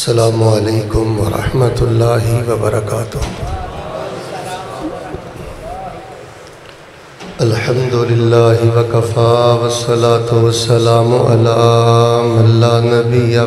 अलैक्म वरहमतुल्लाहि वबरकातुह अल्हम्दुलिल्लाहि वकफ़ा वस्सलातु वस्सलामु अला मन ला नबिय्य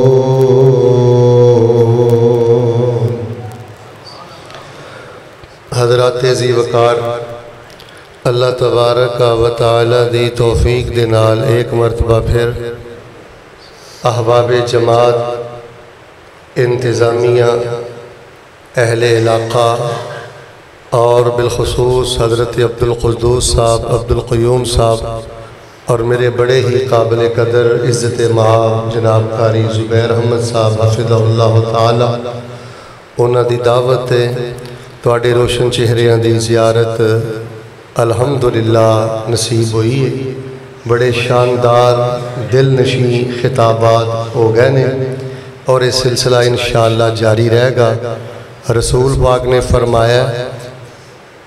हज़रत जी वकार। अल्लाह तबारक व ताली दी तौफीक दे नाल एक मरतबा फिर। अहबाब जमात, इंतज़ामिया, अहल इलाक़ा और बिलखसूस हज़रत अब्दुलक़दूस साहब अब्दुलक़यूम साहब और मेरे बड़े ही काबिल कदर इज़्ज़त महाब जनाब कारी ज़ुबैर अहमद साहब हफिज़ल्ला ताला, उन्हों दावत है ਤੁਹਾਡੇ ਰੋਸ਼ਨ ਚਿਹਰਿਆਂ ਦੀ ਜ਼ਿਆਰਤ ਅਲਹਮਦੁਲਿਲਾ ਨਸੀਬ ਹੋਈ ਹੈ ਬੜੇ ਸ਼ਾਨਦਾਰ ਦਿਲ ਨਸ਼ੀ ਖਿਤਾਬਾਤ ਹੋ ਗਏ ਨੇ ਔਰ ਇਹ ਸਿਲਸਿਲਾ ਇਨਸ਼ਾਅੱਲਾ ਜਾਰੀ ਰਹੇਗਾ ਰਸੂਲ ਪਾਕ ਨੇ ਫਰਮਾਇਆ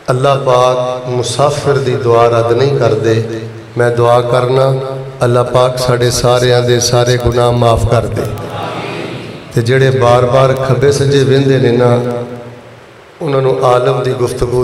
ਅੱਲਾਹ ਪਾਕ ਮੁਸਾਫਿਰ ਦੀ ਦੁਆ ਰੱਦ ਨਹੀਂ ਕਰਦੇ ਮੈਂ ਦੁਆ ਕਰਨਾ ਅੱਲਾਹ ਪਾਕ ਸਾਡੇ ਸਾਰਿਆਂ ਦੇ ਸਾਰੇ ਗੁਨਾਹ ਮਾਫ ਕਰ ਦੇ ਤੇ ਜਿਹੜੇ ਬਾਰ-ਬਾਰ ਖੱਬੇ ਸੱਜੇ ਵਹਿੰਦੇ ਨੇ ਨਾ ਉਹਨਾਂ ਨੂੰ ਆਲਮ ਦੀ ਗੁਫ਼ਤਗੂ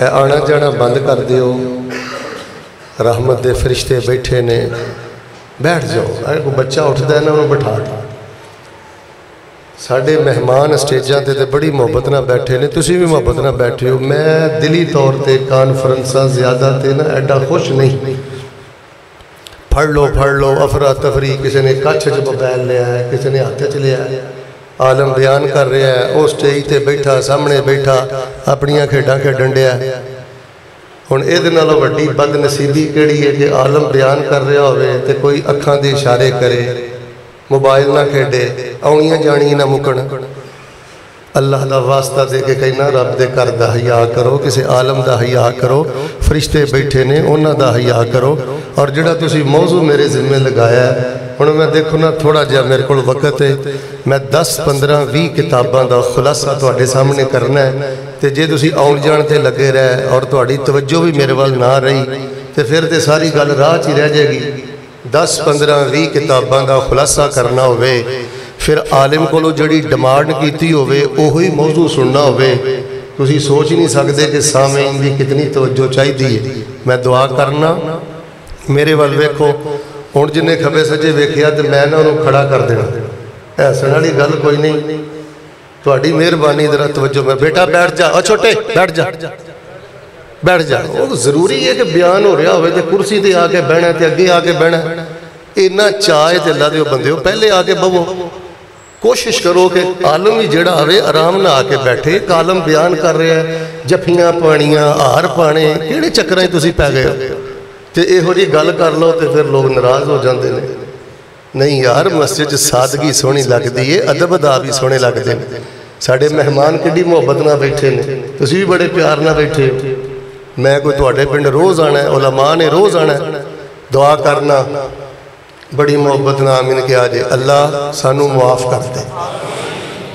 ਇਹ ਆਣਾ ਜਾਣਾ ਬੰਦ ਕਰ ਦਿਓ ਰਹਿਮਤ ਦੇ ਫਰਿਸ਼ਤੇ ਬੈਠੇ ਨੇ ਬੈਠ ਜਾਓ ਅਗਰ ਕੋਈ ਬੱਚਾ ਉੱਠਦਾ ਹੈ ਨਾ ਉਹਨੂੰ ਬਿਠਾ ਦਿਓ ਸਾਡੇ ਮਹਿਮਾਨ ਸਟੇਜਾਂ ਤੇ ਤੇ ਬੜੀ ਮੁਹੱਬਤ ਨਾਲ ਬੈਠੇ ਨੇ ਤੁਸੀਂ ਵੀ ਮੁਹੱਬਤ ਨਾਲ ਬੈਠੇ ਹੋ ਮੈਂ ਦਿਲੀ ਤੌਰ ਤੇ ਕਾਨਫਰੰਸਾਂ ਜ਼ਿਆਦਾ ਤੇ ਨਾ ਐਡਾ ਖੁਸ਼ ਨਹੀਂ ਫੜ ਲੋ ਫੜ ਲੋ ਅਫਰਾ ਤਫਰੀ ਕਿਸੇ ਨੇ ਕੱਛ 'ਚ ਮੋਬਾਈਲ ਲਿਆ ਹੈ ਕਿਸੇ ਨੇ ਹੱਥ 'ਚ ਲਿਆ ਹੈ ਆਲਮ ਬਿਆਨ ਕਰ ਰਿਹਾ ਹੈ ਉਹ ਸਟੇਜ ਤੇ ਬੈਠਾ ਸਾਹਮਣੇ ਬੈਠਾ ਆਪਣੀਆਂ ਖੇਡਾਂ ਖੇਡਣ ਡਿਆ ਹੁਣ ਇਹਦੇ ਨਾਲੋਂ ਵੱਡੀ ਬਦਨਸੀਬੀ ਕਿਹੜੀ ਹੈ ਕਿ ਆਲਮ ਬਿਆਨ ਕਰ ਰਿਹਾ ਹੋਵੇ ਤੇ ਕੋਈ ਅੱਖਾਂ ਦੇ ਇਸ਼ਾਰੇ ਕਰੇ ਮੋਬਾਈਲ ਨਾ ਖੇਡੇ ਆਉਣੀਆਂ ਜਾਣੀਆਂ ਨਾ ਮੁਕਣ ਅੱਲਾਹ ਦਾ ਵਾਸਤਾ ਦੇ ਕੇ ਕਹਿਣਾ ਰੱਬ ਦੇ ਘਰ ਦਾ ਹਿਆ ਕਰੋ ਕਿਸੇ ਆਲਮ ਦਾ ਹਿਆ ਕਰੋ ਫਰਿਸ਼ਤੇ ਬੈਠੇ ਨੇ ਉਹਨਾਂ ਦਾ ਹਿਆ ਕਰੋ ਔਰ ਜਿਹੜਾ ਤੁਸੀਂ ਮੌਜੂ ਮੇਰੇ ਜ਼ਿੰਮੇ ਲਗਾਇਆ ਹੁਣ ਮੈਂ ਦੇਖੋ ਨਾ ਥੋੜਾ ਜਿਹਾ ਮੇਰੇ ਕੋਲ ਵਕਤ ਹੈ ਮੈਂ 10 15 20 ਕਿਤਾਬਾਂ ਦਾ ਖੁਲਾਸਾ ਤੁਹਾਡੇ ਸਾਹਮਣੇ ਕਰਨਾ ਹੈ ਤੇ ਜੇ ਤੁਸੀਂ ਆਉਣ ਜਾਣ ਤੇ ਲੱਗੇ ਰਹੇ ਔਰ ਤੁਹਾਡੀ ਤਵੱਜੋ ਵੀ ਮੇਰੇ ਵੱਲ ਨਾ ਰਹੀ ਤੇ ਫਿਰ ਤੇ ਸਾਰੀ ਗੱਲ ਰਾਹ 'ਚ ਹੀ ਰਹਿ ਜਾਏਗੀ 10 15 20 ਕਿਤਾਬਾਂ ਦਾ ਖੁਲਾਸਾ ਕਰਨਾ ਹੋਵੇ ਫਿਰ ਆਲਿਮ ਕੋਲੋਂ ਜਿਹੜੀ ਡਿਮਾਂਡ ਕੀਤੀ ਹੋਵੇ ਉਹੀ ਮੌਜੂ ਸੁਣਨਾ ਹੋਵੇ ਤੁਸੀਂ ਸੋਚ ਹੀ ਨਹੀਂ ਸਕਦੇ ਕਿ ਸਾਮਈਨ ਦੀ ਕਿਤਨੀ ਤਵੱਜੋ ਚਾਹੀਦੀ ਹੈ ਮੈਂ ਦੁਆ ਕਰਨਾ ਮੇਰੇ ਵੱਲ ਵੇਖੋ ਹੁਣ ਜਿੰਨੇ ਖੱਬੇ ਸੱਜੇ ਵੇਖਿਆ ਤੇ ਮੈਂ ਨਾ ਉਹਨੂੰ ਖੜਾ ਕਰ ਦੇਣਾ ਐਸਣ ਵਾਲੀ ਗੱਲ ਕੋਈ ਨਹੀਂ। ਤੁਹਾਡੀ ਮਿਹਰਬਾਨੀ ਜਰਾ ਤਵੱਜੋ ਮੈਂ ਬੇਟਾ ਬੈਠ ਜਾ। ਓ ਛੋਟੇ, ਬੈਠ ਜਾ। ਬੈਠ ਜਾ। ਉਹ ਜ਼ਰੂਰੀ ਹੈ ਕਿ ਬਿਆਨ ਹੋ ਰਿਹਾ ਹੋਵੇ ਤੇ ਕੁਰਸੀ ਤੇ ਆ ਕੇ ਬਹਿਣਾ ਤੇ ਅੱਗੇ ਆ ਕੇ ਬਹਿਣਾ। ਇੰਨਾ ਚਾਹ ਤੇ ਅੱਲਾ ਦੇ ਬੰਦੇ ਹੋ ਪਹਿਲੇ ਆ ਕੇ ਬਵੋ। ਕੋਸ਼ਿਸ਼ ਕਰੋ ਕਿ ਆਲਮ ਹੀ ਜਿਹੜਾ ਆਵੇ, ਆਰਾਮ ਨਾਲ ਆ ਕੇ ਬੈਠੇ। ਕਾਲਮ ਬਿਆਨ ਕਰ ਰਿਹਾ ਜਫੀਆਂ ਪਾਣੀਆਂ ਹਾਰ ਪਾਣੇ ਕਿਹੜੇ ਚੱਕਰਾਂ 'ਚ ਤੁਸੀਂ ਪੈ ਗਏ ਹੋ? ਤੇ ਇਹੋ ਜੀ ਗੱਲ ਕਰ ਲਓ ਤੇ ਫਿਰ ਲੋਕ ਨਾਰਾਜ਼ ਹੋ ਜਾਂਦੇ ਨੇ। ਨਹੀਂ ਯਾਰ ਮਸਜਿਦ 'ਚ ਸਾਦਗੀ ਸੋਹਣੀ ਲੱਗਦੀ ਏ ਅਦਬ ਦਾ ਵੀ ਸੋਹਣੇ ਲੱਗਦੇ ਨੇ ਸਾਡੇ ਮਹਿਮਾਨ ਕਿੱਡੀ ਮੁਹੱਬਤ ਨਾਲ ਬੈਠੇ ਨੇ ਤੁਸੀਂ ਵੀ ਬੜੇ ਪਿਆਰ ਨਾਲ ਬੈਠੇ ਹੋ ਮੈਂ ਕੋਈ ਤੁਹਾਡੇ ਪਿੰਡ ਰੋਜ਼ ਆਣਾ ਹੈ ਉਲਮਾ ਨੇ ਰੋਜ਼ ਆਣਾ ਹੈ ਦੁਆ ਕਰਨਾ ਬੜੀ ਮੁਹੱਬਤ ਨਾਲ ਆਮੀਨ ਕਿਹਾ ਜੇ ਅੱਲਾ ਸਾਨੂੰ ਮਾਫ ਕਰ ਦੇ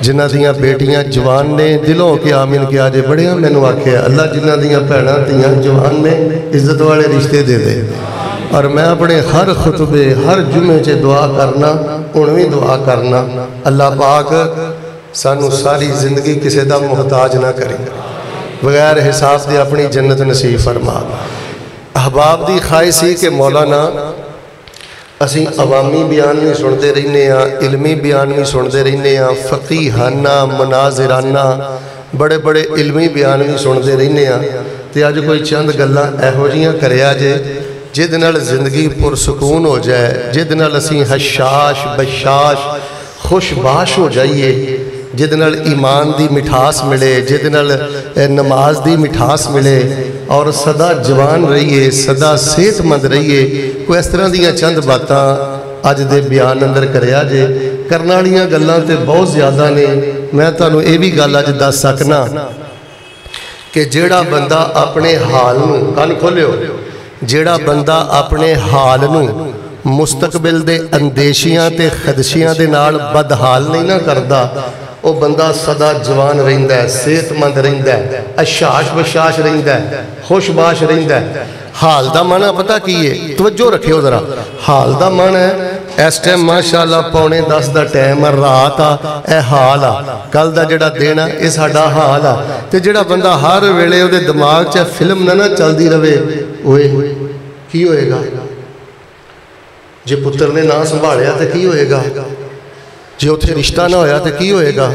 ਜਿਨ੍ਹਾਂ ਦੀਆਂ ਬੇਟੀਆਂ ਜਵਾਨ ਨੇ ਦਿਲੋਂ ਕਿ ਆਮੀਨ ਕਿਹਾ ਜੇ ਬੜਿਆਂ ਮੈਨੂੰ ਆਖਿਆ ਅੱਲਾ ਜਿਨ੍ਹਾਂ ਦੀਆਂ ਭੈਣਾਂ ਧੀਆਂ ਜਵਾਨ ਨੇ ਇੱਜ਼ਤ ਵਾਲੇ ਰਿਸ਼ਤੇ ਦੇ ਦੇ ਔਰ ਮੈਂ ਆਪਣੇ ਹਰ ਖੁਤਬੇ ਹਰ ਜੁਮੇ 'ਚ ਦੁਆ ਕਰਨਾ ਹੁਣ ਵੀ ਦੁਆ ਕਰਨਾ ਅੱਲਾ ਪਾਕ ਸਾਨੂੰ ਸਾਰੀ ਜ਼ਿੰਦਗੀ ਕਿਸੇ ਦਾ ਮੁਹਤਾਜ ਨਾ ਕਰੇ ਬਗੈਰ ਹਿਸਾਬ ਦੇ ਆਪਣੀ ਜੰਨਤ ਨਸੀਬ ਫਰਮਾ ਅਹਬਾਬ ਦੀ ਖਾਹਿਸ਼ ਸੀ ਕਿ ਮੌਲਾਨਾ ਅਸੀਂ ਅਵਾਮੀ ਬਿਆਨ ਵੀ ਸੁਣਦੇ ਰਹਿੰਦੇ ਆ ਇਲਮੀ ਬਿਆਨ ਵੀ ਸੁਣਦੇ ਰਹਿੰਦੇ ਆ ਫਕੀਹਾਨਾ ਮਨਾਜ਼ਰਾਨਾ ਬੜੇ ਬੜੇ ਇਲਮੀ ਬਿਆਨ ਵੀ ਸੁਣਦੇ ਰਹਿੰਦੇ ਆ ਤੇ ਅੱਜ ਕੋਈ ਚੰਦ ਗੱਲਾਂ ਇਹੋ ਜੀਆਂ ਕਰਿਆ ਜੇ ਜਿਹਦੇ ਨਾਲ ਜ਼ਿੰਦਗੀ ਪੁਰਸਕੂਨ ਹੋ ਜਾਏ ਜਿਹਦੇ ਨਾਲ ਅਸੀਂ ਹਸ਼ਾਸ਼ ਬਸ਼ਾਸ਼ ਖੁਸ਼ਬਾਸ਼ ਹੋ ਜਾਈਏ ਜਿਹਦੇ ਨਾਲ ਈਮਾਨ ਦੀ ਮਿਠਾਸ ਮਿਲੇ ਜਿਹਦੇ ਨਾਲ ਅਹ, ਨਮਾਜ਼ ਦੀ ਮਿਠਾਸ ਮਿਲੇ ਔਰ ਸਦਾ ਜਵਾਨ ਰਹੀਏ, ਸਦਾ ਸਿਹਤਮੰਦ ਰਹੀਏ। ਕੋਈ ਇਸ ਤਰ੍ਹਾਂ ਦੀਆਂ ਚੰਦ ਬਾਤਾਂ ਅੱਜ ਦੇ ਬਿਆਨ ਅੰਦਰ ਕਰਿਆ ਜੇ। ਕਰਨ ਵਾਲੀਆਂ ਗੱਲਾਂ ਤੇ ਬਹੁਤ ਜ਼ਿਆਦਾ ਨੇ। ਮੈਂ ਤੁਹਾਨੂੰ ਇਹ ਵੀ ਗੱਲ ਅੱਜ ਦੱਸ ਸਕਣਾ ਕਿ ਜਿਹੜਾ ਬੰਦਾ ਆਪਣੇ ਹਾਲ ਨੂੰ ਕੰਨ ਖੋਲਿਓ, ਜਿਹੜਾ ਬੰਦਾ ਆਪਣੇ ਹਾਲ ਨੂੰ ਮੁਸਤਕਬਲ ਦੇ ਅੰਦੇਸ਼ੀਆਂ ਤੇ ਖਦਸ਼ੀਆਂ ਦੇ ਨਾਲ ਬਦਹਾਲ ਨਹੀਂ ਨਾ ਕਰਦਾ, ਉਹ ਬੰਦਾ ਸਦਾ ਜਵਾਨ ਰਹਿੰਦਾ ਹੈ, ਸਿਹਤਮੰਦ ਰਹਿੰਦਾ ਹੈ ਅਸ਼ਾਸ਼ ਵਿਸ਼ਾਸ ਰਹਿੰਦਾ ਹੈ। ਖੁਸ਼ਬਾਸ਼ ਰਹਿੰਦਾ ਹਾਲ ਦਾ ਮਾਨਾ ਪਤਾ ਕੀ ਹੈ ਤਵੱਜੋ ਰੱਖਿਓ ਜ਼ਰਾ। ਹਾਲ ਦਾ ਮਨ ਹੈ। ਇਸ ਟਾਈਮ ਮਾਸ਼ਾਅੱਲਾ ਪੌਣੇ 10 ਦਾ ਟਾਈਮ ਆ, ਰਾਤ ਆ, ਇਹ ਹਾਲ ਆ। ਕੱਲ ਦਾ ਜਿਹੜਾ ਦਿਨ ਆ, ਇਹ ਸਾਡਾ ਹਾਲ ਆ। ਤੇ ਜਿਹੜਾ ਬੰਦਾ ਹਰ ਵੇਲੇ ਉਹਦੇ ਦਿਮਾਗ 'ਚ ਫਿਲਮ ਨਾ ਨਾ ਚੱਲਦੀ ਰਵੇ, ਓਏ, ਕੀ ਹੋਏਗਾ? ਜੇ ਪੁੱਤਰ ਨੇ ਨਾ ਸੰਭਾਲਿਆ ਤਾਂ ਕੀ ਹੋਏਗਾ? ਜੇ ਉੱਥੇ ਰਿਸ਼ਤਾ ਨਾ ਹੋਇਆ ਤਾਂ ਕੀ ਹੋਏਗਾ?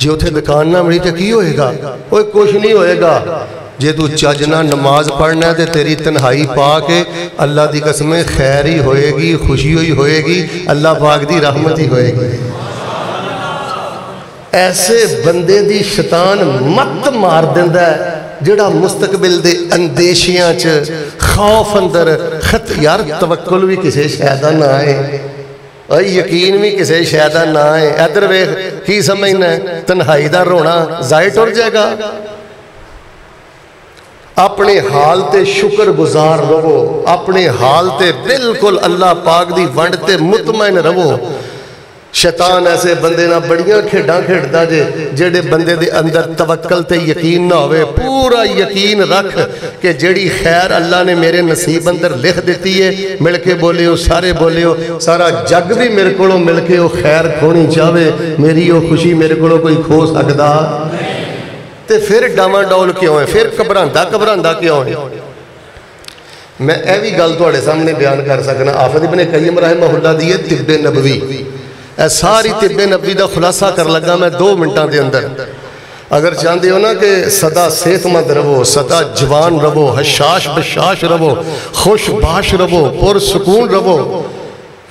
ਜੇ ਉੱਥੇ ਦੁਕਾਨ ਨਾ ਮਿਲੀ ਤਾਂ ਕੀ ਹੋਏਗਾ? ਓਏ ਕੁਝ ਨਹੀਂ ਹੋਏਗਾ। ਜੇ ਤੂੰ ਚੱਜ ਨਾਲ ਨਮਾਜ਼ ਪੜ੍ਹਨਾ ਤੇ ਤੇਰੀ ਤਨਹਾਈ ਪਾ ਕੇ ਅੱਲਾ ਦੀ ਕਸਮੇ ਖੈਰ ਹੀ ਹੋਏਗੀ ਖੁਸ਼ੀ ਹੋਈ ਹੋਏਗੀ ਅੱਲਾ ਪਾਕ ਦੀ ਰਹਿਮਤ ਹੀ ਹੋਏਗੀ ਐਸੇ ਬੰਦੇ ਦੀ ਸ਼ੈਤਾਨ ਮੱਤ ਮਾਰ ਦਿੰਦਾ ਹੈ ਜਿਹੜਾ ਮੁਸਤਕਬਲ ਦੇ ਅੰਦੇਸ਼ੀਆਂ 'ਚ ਖੌਫ ਅੰਦਰ ਖਤ ਯਾਰ ਤਵੱਕਲ ਵੀ ਕਿਸੇ ਸ਼ੈ ਦਾ ਨਾ ਹੈ ਓਏ ਯਕੀਨ ਵੀ ਕਿਸੇ ਸ਼ੈ ਦਾ ਨਾ ਹੈ ਇੱਧਰ ਵੇਖ ਕੀ ਸਮਝਣਾ ਹੈ? ਤਨਹਾਈ ਦਾ ਰੋਣਾ ਜ਼ਾਇ ਟੁਰ ਜਾਏਗਾ अपने हाल से शुक्र गुजार रवो, अपने हाल से बिल्कुल अल्लाह पाक की वंड ते मुतमैन रहो शैतान ऐसे बंदे ना बड़िया खेडा खेडता जे, जेडे बंदे दे अंदर तवक्कल ते यकीन ना हो पूरा यकीन रख के जेड़ी खैर अल्लाह ने मेरे नसीब अंदर लिख दी है, मिलके बोलियो, सारे बोलियो, सारा जग भी मेरे को मिलके वो खैर खोनी चाहे मेरी वो खुशी मेरे को कोई खो सकता ਤੇ ਫਿਰ ਡਾਵਾਂ ਡੌਲ ਕਿਉਂ ਹੈ ਫਿਰ ਘਬਰਾਉਂਦਾ ਘਬਰਾਉਂਦਾ ਕਿਉਂ ਹੈ ਮੈਂ ਇਹ ਵੀ ਗੱਲ ਤੁਹਾਡੇ ਸਾਹਮਣੇ ਬਿਆਨ ਕਰ ਸਕਣਾ ਆਫਤ ਇਬਨ ਕਈਮ ਰਹਿਮਹੁੱਲਾ ਦੀ ਇਹ ਤਿੱਬੇ ਨਬਵੀ ਇਹ ਸਾਰੀ ਤਿੱਬੇ ਨਬਵੀ ਦਾ ਖੁਲਾਸਾ ਕਰ ਲੱਗਾ ਮੈਂ 2 ਮਿੰਟਾਂ ਦੇ ਅੰਦਰ ਅਗਰ ਚਾਹੁੰਦੇ ਹੋ ਨਾ ਕਿ ਸਦਾ ਸਿਹਤਮੰਦ ਰਹੋ ਸਦਾ ਜਵਾਨ ਰਹੋ ਹਸ਼ਾਸ਼ ਬਸ਼ਾਸ਼ ਰਹੋ ਖੁਸ਼ਬਾਸ਼ ਰਹੋ ਪੁਰ ਸਕੂਨ ਰਹੋ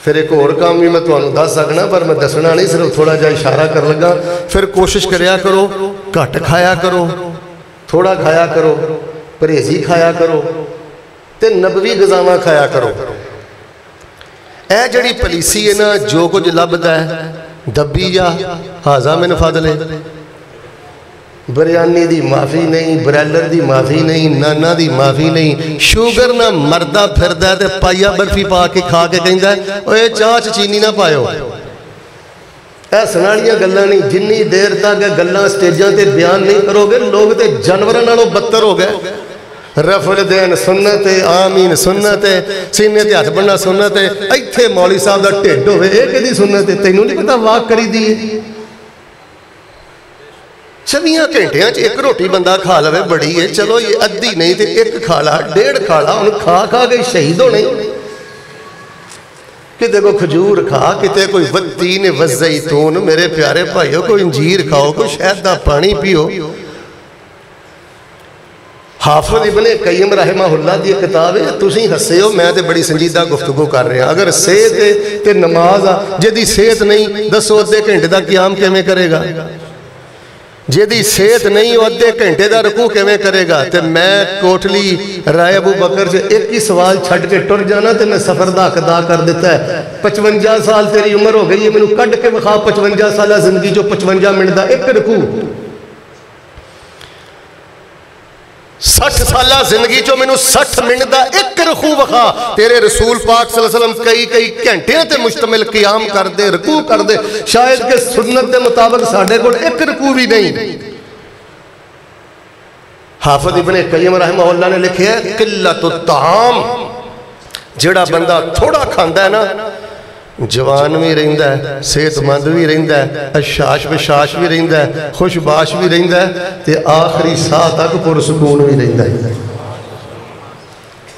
ਫਿਰ ਇੱਕ ਹੋਰ ਕੰਮ ਵੀ ਮੈਂ ਤੁਹਾਨੂੰ ਦੱਸ ਸਕਣਾ ਪਰ ਮੈਂ ਦੱਸਣਾ ਨਹੀਂ ਸਿਰਫ ਥੋੜਾ ਜਿਹਾ ਇਸ਼ਾਰਾ ਕਰਨ ਲੱਗਾ ਫਿਰ ਕੋਸ਼ਿਸ਼ ਕਰਿਆ ਕਰੋ ਘੱਟ ਖਾਇਆ ਕਰੋ ਥੋੜਾ ਖਾਇਆ ਕਰੋ ਪਰਹੇਜ਼ੀ ਖਾਇਆ ਕਰੋ ਤੇ ਨਬਵੀ ਗਜ਼ਾਵਾਂ ਖਾਇਆ ਕਰੋ ਇਹ ਜਿਹੜੀ ਪਲੀਸੀ ਹੈ ਨਾ ਜੋ ਕੁਝ ਲੱਭਦਾ ਹੈ ਦੱਬੀ ਜਾ ਹਾਜ਼ਾ ਮਿਨ ਫਜ਼ਲੇ ਬਿਰਿਆਨੀ ਦੀ ਮਾਫੀ ਨਹੀਂ ਬ੍ਰੈਲਰ ਦੀ ਮਾਫੀ ਨਹੀਂ ਨਾਨਾ ਦੀ ਮਾਫੀ ਨਹੀਂ ਸ਼ੂਗਰ ਨਾ ਮਰਦਾ ਫਿਰਦਾ ਤੇ ਪਾਈਆ ਬਰਫੀ ਪਾ ਕੇ ਖਾ ਕੇ ਕਹਿੰਦਾ ਓਏ ਚਾਹ ਚ ਚੀਨੀ ਨਾ ਪਾਇਓ ਐਸਣ ਵਾਲੀਆਂ ਗੱਲਾਂ ਨਹੀਂ, ਜਿੰਨੀ ਦੇਰ ਤੱਕ ਗੱਲਾਂ ਸਟੇਜਾਂ ਤੇ ਬਿਆਨ ਨਹੀਂ ਕਰੋਗੇ, ਲੋਕ ਤੇ ਜਾਨਵਰਾਂ ਨਾਲੋਂ ਬੱਤਰ ਹੋ ਗਏ। ਰਫਲ ਦੇਨ ਸੁਨਨਤ ਆਮੀਨ ਸੁਨਨਤ ਸੀਨੇ ਤੇ ਹੱਥ ਬੰਨਣਾ ਸੁਨਨਤ ਇੱਥੇ ਮੌਲੀ ਸਾਹਿਬ ਦਾ ਢਿੱਡ ਹੋਵੇ, ਇਹ ਕਿਹਦੀ ਸੁਨਨਤ ਤੈਨੂੰ ਨਹੀਂ ਪਤਾ ਵਾਕ ਕਰੀਦੀ ਹੈ ਛਵੀਆਂ ਘੰਟਿਆਂ 'ਚ ਇੱਕ ਰੋਟੀ ਬੰਦਾ ਖਾ ਲਵੇ, ਬੜੀ ਹੈ ਚਲੋ ਇਹ ਅੱਧੀ ਨਹੀਂ ਤੇ ਇੱਕ ਖਾ ਲਾ, ਡੇਢ ਖਾ ਲਾ ਹੁਣ ਖਾ ਖਾ ਕੇ ਸ਼ਹੀਦ ਹੋਣੇ। कितने को खजूर खा कितने कोई वत्ती ने वजैतून मेरे प्यारे भाइयों को इंजीर खाओ, कोई शहद का पानी पियो। हाफज इबन कईम रहमाउल्ला की किताब है तुम हसे हो मैं बड़ी संजीदा गुफ्तगु कर रहा। अगर सेहत नमाज़ आ जी सेहत नहीं दसो अद्धे घंटे का क्याम किमें करेगा? ਜਿਹਦੀ ਸਿਹਤ ਨਹੀਂ ਉਹ ਅੱਧੇ ਘੰਟੇ ਦਾ ਰਕੂ ਕਿਵੇਂ ਕਰੇਗਾ ਤੇ ਮੈਂ ਕੋਟਲੀ ਰਾਏ ਅਬੂ ਬਕਰ 'ਚ ਇੱਕ ਹੀ ਸਵਾਲ ਛੱਡ ਕੇ ਟੁਰ ਜਾਣਾ ਤੇ ਮੈਂ ਸਫ਼ਰ ਦਾ ਹੱਕ ਅਦਾ ਕਰ ਦਿੱਤਾ ਹੈ 55 ਸਾਲ ਤੇਰੀ ਉਮਰ ਹੋ ਗਈ ਹੈ ਮੈਨੂੰ ਕੱਢ ਕੇ ਵਿਖਾ 55 ਸਾਲਾ ਜ਼ਿੰਦਗੀ 'ਚੋਂ 55 ਮਿੰਟ ਦਾ ਇੱਕ ਰਕੂ सठ साल ज़िंदगी चो मैं सठ मिनट का एक रखू वखा। तेरे रसूल पाक सलम कई कई घंटे से मुश्तमिल क्याम करते रकू करते शायद के सुनत के मुताबिक साढ़े को एक रकू भी नहीं। हाफत इबने कईम मोहल्ला ने लिखे किला तो ताम। जोड़ा बंदा थोड़ा खाता है ना ਜਵਾਨ ਵੀ ਰਹਿੰਦਾ ਹੈ ਸਿਹਤਮੰਦ ਵੀ ਰਹਿੰਦਾ ਹੈ ਅਸ਼ਾਸ਼ ਵਿਸ਼ਾਸ਼ ਵੀ ਰਹਿੰਦਾ ਹੈ ਖੁਸ਼ਬਾਸ਼ ਵੀ ਰਹਿੰਦਾ ਹੈ ਤੇ ਆਖਰੀ ਸਾਹ ਤੱਕ ਪੁਰਸਕੂਨ ਵੀ ਰਹਿੰਦਾ ਹੈ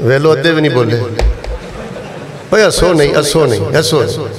ਵੇਲੋ ਅੱਧੇ ਵੀ ਨਹੀਂ ਬੋਲੇ ਓਏ ਅਸੋ ਨਹੀਂ ਅਸੋ ਨਹੀਂ ਅਸੋ ਨਹੀਂ।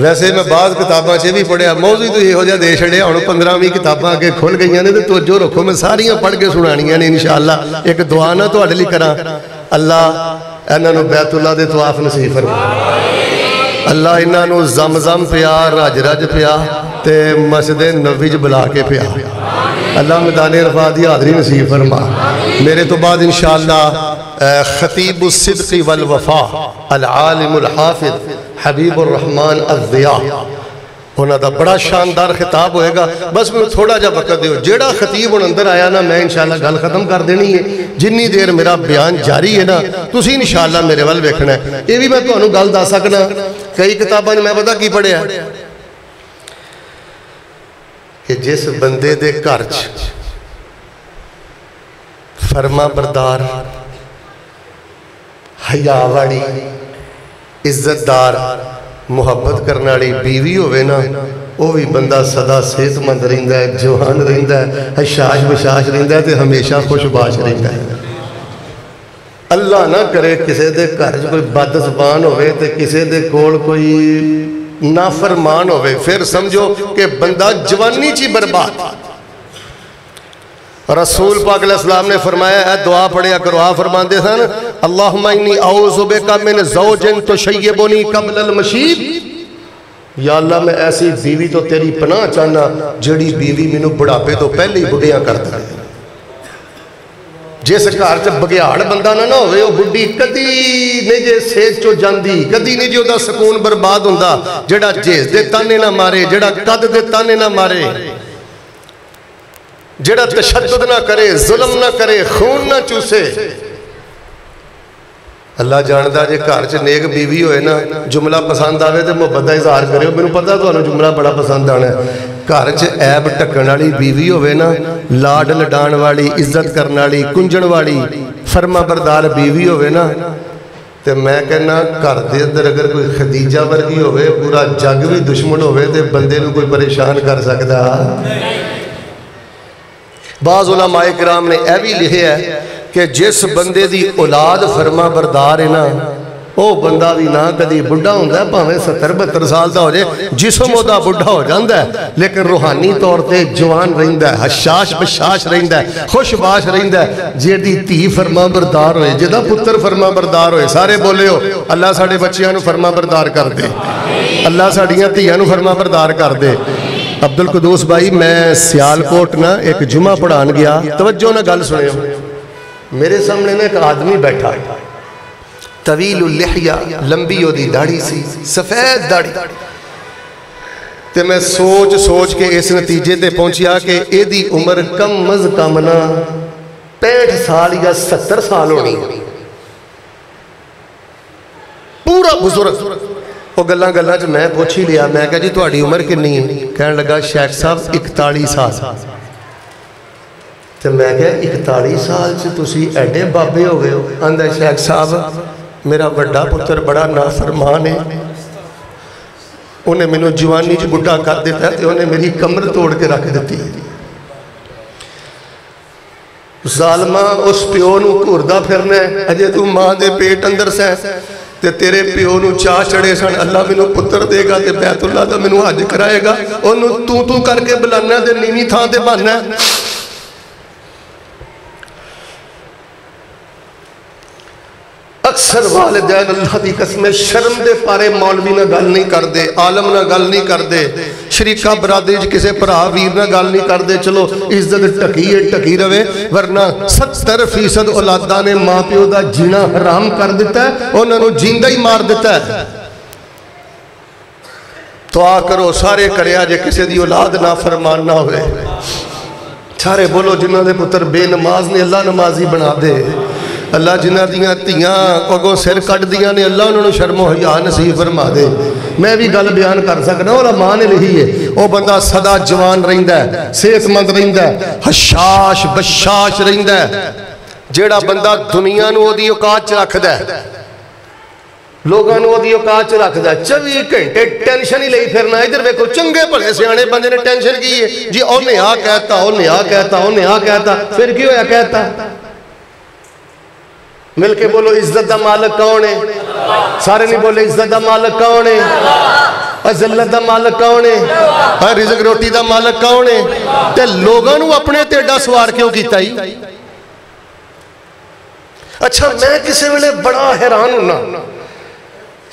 ਵੈਸੇ ਮੈਂ ਬਾਜ਼ ਕਿਤਾਬਾਂ 'ਚ ਇਹ ਵੀ ਪੜਿਆ ਮੌਜੂ ਤੁਸੀਂ ਇਹੋ ਜਿਹਾ ਦੇ ਛੜਿਆ ਹੁਣ 15 20 ਕਿਤਾਬਾਂ ਅੱਗੇ ਖੁੱਲ ਗਈਆਂ ਨੇ ਤੇ ਤੋਜੋ ਰੱਖੋ ਮੈਂ ਸਾਰੀਆਂ ਪੜ੍ਹ ਕੇ ਸੁਣਾਣੀਆਂ ਨੇ ਇਨਸ਼ਾਅੱਲਾ ਇੱਕ ਦੁਆ ਨਾ ਤੁਹਾਡੇ ਲਈ ਕਰਾਂ ਅੱਲਾ इन्हों बैतुल्ला के तवाफ नसीब फरमा अल्लाह इन्हों जम जम पिया रज रज पिया तो मसद नबी च बुला के पिया अल्लाह मैदान रफा की हादरी नसीब फरमा मेरे तो बाद इंशाला खतीब सिद्की वल वफा, अल आलिम हाफिज हबीब रहमान अजिया उन्होंने बड़ा शानदार खिताब होएगा। बस मैं थोड़ा जहा वक्त दो जोड़ा खतीब हूँ अंदर आया ना, मैं इंशाला गल खत्म कर देनी है। जिनी देर मेरा बयान जारी है ना तुम इंशाला मेरे वाल वेखना है। ये भी मैं तुम्हें गल दस सकना। कई किताबों मैं पता की पढ़िया कि जिस बंदे दे घर फरमा बरदार हया वाली इज्जतदार मुहब्बत करने वाली बीवी होवे ना वो भी बंदा सदा सेहतमंद रहा है जवान रहा है हशाश बशाश रहा है हमेशा खुशबाश रहा है अल्लाह ना करे किसी के घर कोई बद जबान हो किसी के कोल कोई नाफरमान हो फिर समझो कि बंदा जवानी ची बर्बाद रसूल पाक सलाम ने फरमाया है दुआ पढ़िया करो। आ फरमाते सन अल्लाह औजुबे का मैंने जौजन तो शैबोनी कबल मशीब या अल्लाह, मैं ऐसी बीवी तो तेरी पनाह चाहना, जड़ी बीवी मैनू बुढ़ापे तो पहले ही बुढ़िया कर दे। जिस घर च बघियाड़ बंदा ना ना हो बुढ़ी कदी नहीं जे सेज चो जाती कदी नहीं जो सुकून बर्बाद होंगे जड़ा झेज के ताने ना मारे, जड़ा कद के ताने ना मारे। जड़ा तशद ना करे, जुलम ना करे, खून ना चूसे। अल्लाह जानता जे घर च नेक बीवी होए ना, जुमला पसंद आए तो मुहब्बत का इजहार करो मैं पता तो जुमला बड़ा पसंद आना घर च ऐब ढकन वाली बीवी होवे ना, लाड लडा वाली, इज़्ज़त करने वाली कुंजण वाली, फरमा बरदार बीवी होवे ना तो मैं कहना, घर के अंदर अगर कोई खदीजा वर्गी हो पूरा जग भी दुश्मन हो बंदे कोई परेशान कर सकता बाज उलामाए कराम ने यह भी लिखा है कि जिस बंदे की औलाद फरमा बरदार है ना वह बंदा भी ना कभी बुढ़ा होंगे भावें सत्तर बहत्तर साल का हो जाए, जिसम वह बुढ़ा हो जाता है, लेकिन रूहानी तौर पर जवान रहा हशाश बशाश रहा खुशबाश रहा जी धी फरमा बरदार हो जिदा पुत्र फरमा बरदार हो सारे बोले हो अल्लाह साढ़े बच्चों फरमा बरदार कर दे, अल्लाह साड़िया धिया अब्दुल कदूस भाई, मैं सियालकोट ना एक जुमा पढ़ान गया। तवज्जो ना गल सुनियो मेरे सामने ना एक आदमी बैठा तवील लिहया, लंबी ओदी दाढ़ी सी, सफ़ेद दाढ़ी। ते मैं सोच सोच के इस नतीजे ते पहुंचिया कि एदी उम्र कम अज कम ना पैंठ साल या सत्तर साल होनी। पूरा बुज़ुर्ग वो गल गल मैं पूछ ही लिया मैं क्या जी थोड़ी उम्र कि कह लगा शेख साहब इकताली साल तो मैं क्या इकताली साल तुम एडे बाबे हो गए हो आंदा शेख साहब मेरा व्डा पुत्र बड़ा नाफरमान है उन्हें मैनू जवानी च बुढ़ा कर दिता तो उन्हें मेरी कमर तोड़ के रख दी ਜ਼ਾਲਮਾ ਉਸ ਪਿਓ ਨੂੰ ਘੁਰਦਾ ਫਿਰਨਾ ਅਜੇ ਤੂੰ ਮਾਂ ਦੇ ਪੇਟ ਅੰਦਰ ਸੈ ਤੇ ਤੇਰੇ ਪਿਓ ਨੂੰ ਚਾਹ ਚੜੇ ਸਨ। ਅੱਲਾ ਮੈਨੂੰ ਪੁੱਤਰ ਦੇਗਾ ਤੇ ਬੈਤੁੱਲਾ ਦਾ ਮੈਨੂੰ ਹੱਜ ਕਰਾਏਗਾ। ਉਹਨੂੰ ਤੂੰ ਤੂੰ ਕਰਕੇ ਬੁਲਾਣਾ ਤੇ ਨੀਵੀਂ ਥਾਂ ਤੇ ਬਾਨਾ अक्सर वालदैन अल्लाह की कसम शर्म के पारे मौलवी ना गल नहीं करते आलम ना गल नहीं करते शरीका बरादरी किसी भरा, वीर ना गल नहीं करते चलो इज़्ज़त ढकी है, ढकी रवे, वरना सत्तर फ़ीसद औलादा ने माँ प्यो का जीना हराम कर दिता है उन्होंने जींदा ही मार दिता है। तो आ करो सारे कर औलाद ना फरमान ना हो सारे बोलो जिन्होंने पुत्र बेनमाज ने अल्लाह नमाजी बना दे। अल्लाह जिन्हों धियाँ अगों सिर कटदियाँ ने, अल्लाह उन्होंने शर्मो हया नसीब फरमा दे। मैं भी गल बयान कर सकना और माँ ने लिखी है वह बंदा सदा जवान रहा सेहतमंद रहा हशाश बशाश रहा जोड़ा बंदा दुनिया औकात च रखद लोगों औकात च रखद चौबी घंटे टेंशन ही ले फिरना, इधर वेखो चंगे भले सियाने बंदे ने टेंशन की है, जी उन्हें आ कहता उन्हें आ कहता उन्हें आ कहता, फिर की होया कहता? मिल के बोलो, इज़्ज़त का मालक कौन है? सारे नहीं बोले, इज़्ज़त का मालक कौन है? जिल्लत का मालक कौन है? रिजक रोटी का मालक कौन है? तो लोगों अपने तेडा सवार क्यों किया अच्छा मैं किसी वे बड़ा हैरान हूँ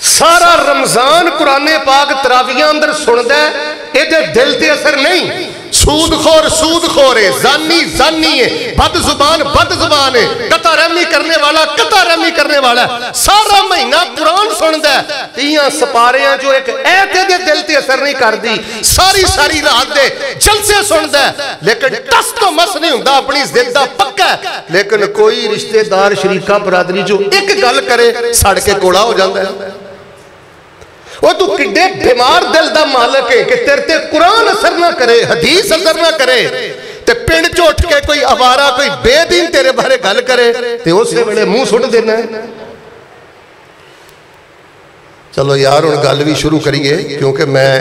सारा रमज़ान कुराने पाक तराविया अंदर सुनता है दिल से असर नहीं। सूद खोर सूद खोर है, जानी जानी है। बद ज़ुबान बद ज़ुबान है। कता रहमी करने वाला कता रहमी करने वाला सारा महीना कुरान सुनता है। तिया जो एक ऐते दिल ते असर नहीं करती। सारी सारी रात दे जलसे सुनता है। लेकिन टस तो मस नहीं हुंदा, अपनी जिद दा पक्का लेकिन कोई रिश्तेदार, शरीका, बरादरी जो एक गल करे सड़ के कोड़ा हो जाता है। वो तू किड्डे बीमार दिल का मालक है कि तेरे ते कुरान असर ना करे हदीस असर ना करे ते पिंड च उठ के कोई अवारा कोई बेदीन तेरे बारे गल करे ते उस वेले मुँह सुट देना है चलो यार हूँ गल भी शुरू करिए क्योंकि मैं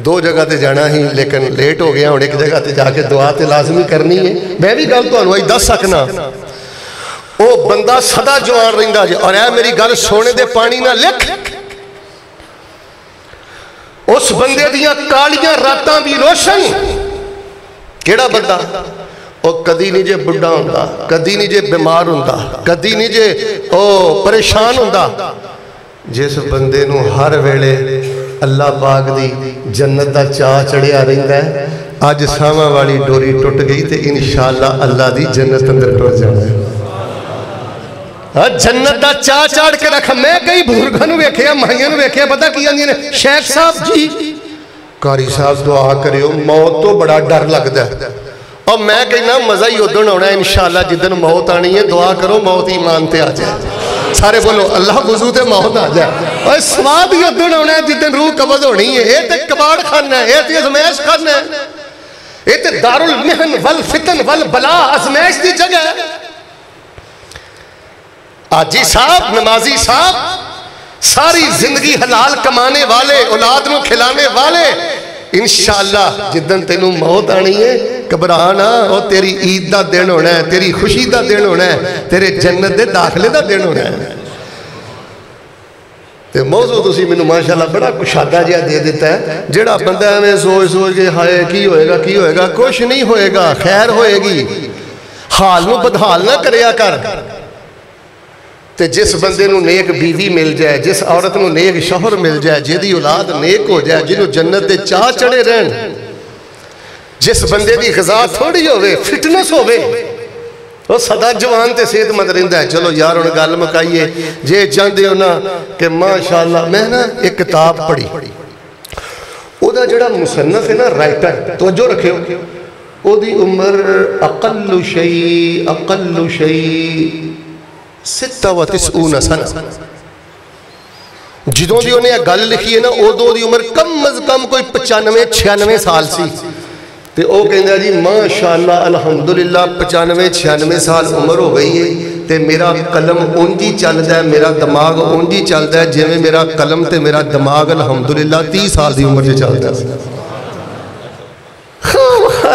दो जगह ते जाना ही लेकिन लेट हो गया हूँ एक जगह ते जाके दुआ ते लाजमी करनी है मैं भी गल तो दस सकना वो बंदा सदा जवान रहा और यह मेरी गल सोने दे पानी ना लिख उस बंदे दालियां रात भी रोशन केड़ा बंदा ਉਹ ਕਦੀ ਨਹੀਂ ਜੇ ਬੁੱਢਾ ਹੁੰਦਾ ਕਦੀ ਨਹੀਂ ਜੇ ਬਿਮਾਰ ਹੁੰਦਾ ਕਦੀ ਨਹੀਂ ਜੇ ਉਹ ਪਰੇਸ਼ਾਨ ਹੁੰਦਾ ਜਿਸ ਬੰਦੇ ਨੂੰ ਹਰ ਵੇਲੇ ਅੱਲਾ ਪਾਕ ਦੀ ਜੰਨਤ ਦਾ ਚਾਹ ਚੜਿਆ ਰਹਿੰਦਾ ਹੈ ਅੱਜ ਸਾਵਾਂ ਵਾਲੀ ਡੋਰੀ ਟੁੱਟ ਗਈ ਤੇ ਇਨਸ਼ਾਅੱਲਾ ਅੱਲਾ ਦੀ ਜੰਨਤ ਅੰਦਰ ਟੁਰ ਜਾਣਾ ਹੈ जन्नत का चाह चाड़ के रख। मैं कई बुज़ुर्गों वेख्या माइया वेख्या पता की आदि ने? शेख साहब जी, कारी साहब दुआ करो मौत तो बड़ा डर लगता है। और मैं कहना, मज़ा ही उदन आना इनशाला जिदन मौत आनी है, दुआ करो मौत ईमान ते आ जाए। सारे बोलो, अल्लाह वज़ू ते मौत आ जाए। और स्वाद ही उदन आना है जिदन रूह कबज होनी है। ये तो कबाड़ खाना है, ये तो अजमैश खाना है। ये तो दारुल मिहन वल फितन वल बला अजमैश की जगह है। आजी साहब, नमाजी साहब, सारी ज़िंदगी हलाल कमाने वाले, औलाद को खिलाने वाले इनशाला जिदन तेन मौत आनी है, घबराना और तेरी ईद का दिन होना है, तेरी खुशी का दिन होना है, तेरे जन्नत के दाखले का दिन होना है। तो मौजू तुम मैं माशाला बड़ा कुशादा जहा दे दिता है जोड़ा बंदा एवं सोच सोच के हाए की होएगा की होएगा, कुछ नहीं होएगा, खैर होएगी। हाल में बदहाल ना कर। तो जिस बंदे नेक बीवी मिल जाए, जिस औरत नेक शोहर मिल जाए, जिंदी औलाद नेक हो जाए जिन्होंने जन्नत के चाह चढ़े रहन, जिस बंदे की गजा थोड़ी हो फिटनेस हो सदा जवान तो सेहतमंद रहा है। चलो यार हम गल मुकाइए। जे चाहते हो ना कि माशाला मैं ना एक किताब पढ़ी। वह जो मुसनफ है ना राइटर तवजो रखियो ओदी उम्र अकल शई अकल शई सिता व तिसून सन ਜਦੋਂ ਦੀ ਉਹਨੇ ਇਹ ਗੱਲ ਲਿਖੀ ਹੈ ਨਾ ਉਦੋਂ ਦੀ ਉਮਰ ਕਮ ਅਜ਼ ਕਮ ਕੋਈ 95 96 ਸਾਲ ਸੀ ਤੇ ਉਹ ਕਹਿੰਦਾ ਜੀ ਮਾਸ਼ਾਅੱਲਾ ਅਲਹਮਦੁਲਿਲਾ 95 96 ਸਾਲ ਉਮਰ ਹੋ ਗਈ ਹੈ ਤੇ ਮੇਰਾ ਕਲਮ ਉਂਝ ਹੀ ਚੱਲਦਾ ਹੈ ਮੇਰਾ ਦਿਮਾਗ ਉਂਝ ਹੀ ਚੱਲਦਾ ਹੈ ਜਿਵੇਂ ਮੇਰਾ ਕਲਮ ਤੇ ਮੇਰਾ ਦਿਮਾਗ ਅਲਹਮਦੁਲਿਲਾ 30 ਸਾਲ ਦੀ ਉਮਰ 'ਚ ਚੱਲਦਾ ਸੀ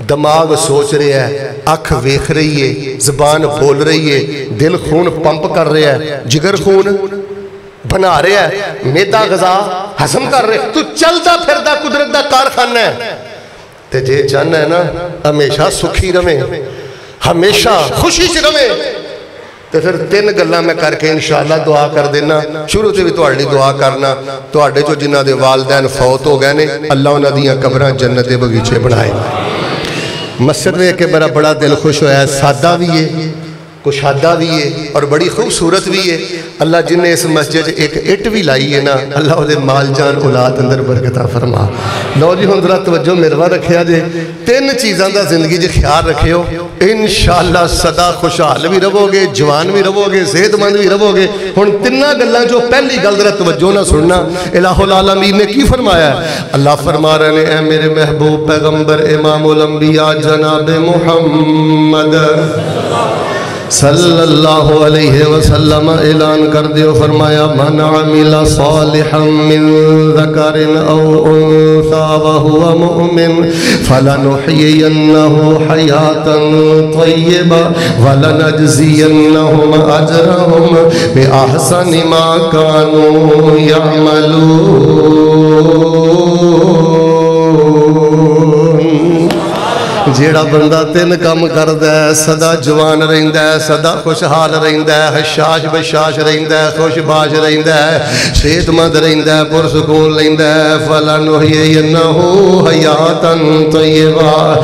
दिमाग सोच रहा है, अख वेख रही है, जबान बोल रही है, दिल खून पंप कर रहा है, जिगर खून बना रहा है, मेदा गजा हजम कर रहे तू चलता फिर कुदरत कारखाना है। तो जे चाहना है ना, हमेशा सुखी रवे, हमेशा खुशी च रवे। तो फिर तीन गल मैं करके इंशाला दुआ कर देना। शुरू से भी थोड़ी दुआ करना। थोड़े चो जिन्होंने वालदैन फौत हो गए ने, अल्लाह उन्होंने कबर जन्नत के बगीचे बनाए। मस्जिद में के मेरा बड़ा दिल खुश होया सादा भी है। कुशादा भी है और बड़ी खूबसूरत भी है। अल्लाह जिन्हें इस मस्जिद एक इट भी लाई है ना, अल्लाह वो माल, जान, औलाद अंदर बरकता फरमा। लो जी हम जरा तवज्जो मेरवा रखा जे तीन चीज़ों का ज़िंदगी ख्याल रखियो इन शाला सदा खुशहाल भी रहोगे जवान भी रहोगे सेहतमंद भी रहोगे हूँ तिना गलों चो पहली गल जरा तवज्जो ना सुनना। इलामीर ने की फरमाया अल्लाह फरमा रहे हैं मेरे महबूब पैगंबर, इमाम जनाब मुहम्मद। सल्लल्लाहु अलैहि वसल्लम ऐलान कर दियो, फरमाया, मन अमिला सालिहम मिन ज़करिन औ उनसा व हुवा मुमिन फलनुहयियन्नहु हयातन तय्यबा व अजरहुम, बिअहसनि मा कानू ਜਿਹੜਾ ਬੰਦਾ ਤਿੰਨ ਕੰਮ ਕਰਦਾ ਹੈ ਸਦਾ ਜਵਾਨ ਰਹਿੰਦਾ ਹੈ ਸਦਾ ਖੁਸ਼ਹਾਲ ਰਹਿੰਦਾ ਹੈ ਹਸ਼ਾਸ਼ ਬਸ਼ਾਸ਼ ਰਹਿੰਦਾ ਹੈ ਖੁਸ਼ਬਾਸ਼ ਰਹਿੰਦਾ ਹੈ ਸਿਹਤਮੰਦ ਰਹਿੰਦਾ ਹੈ ਪੁਰਸਕੂਨ ਲੈਂਦਾ ਹੈ ਫਲਨ ਹੋਈਨਹੁ ਹਯਾਤਨ ਤਯਿਬਾ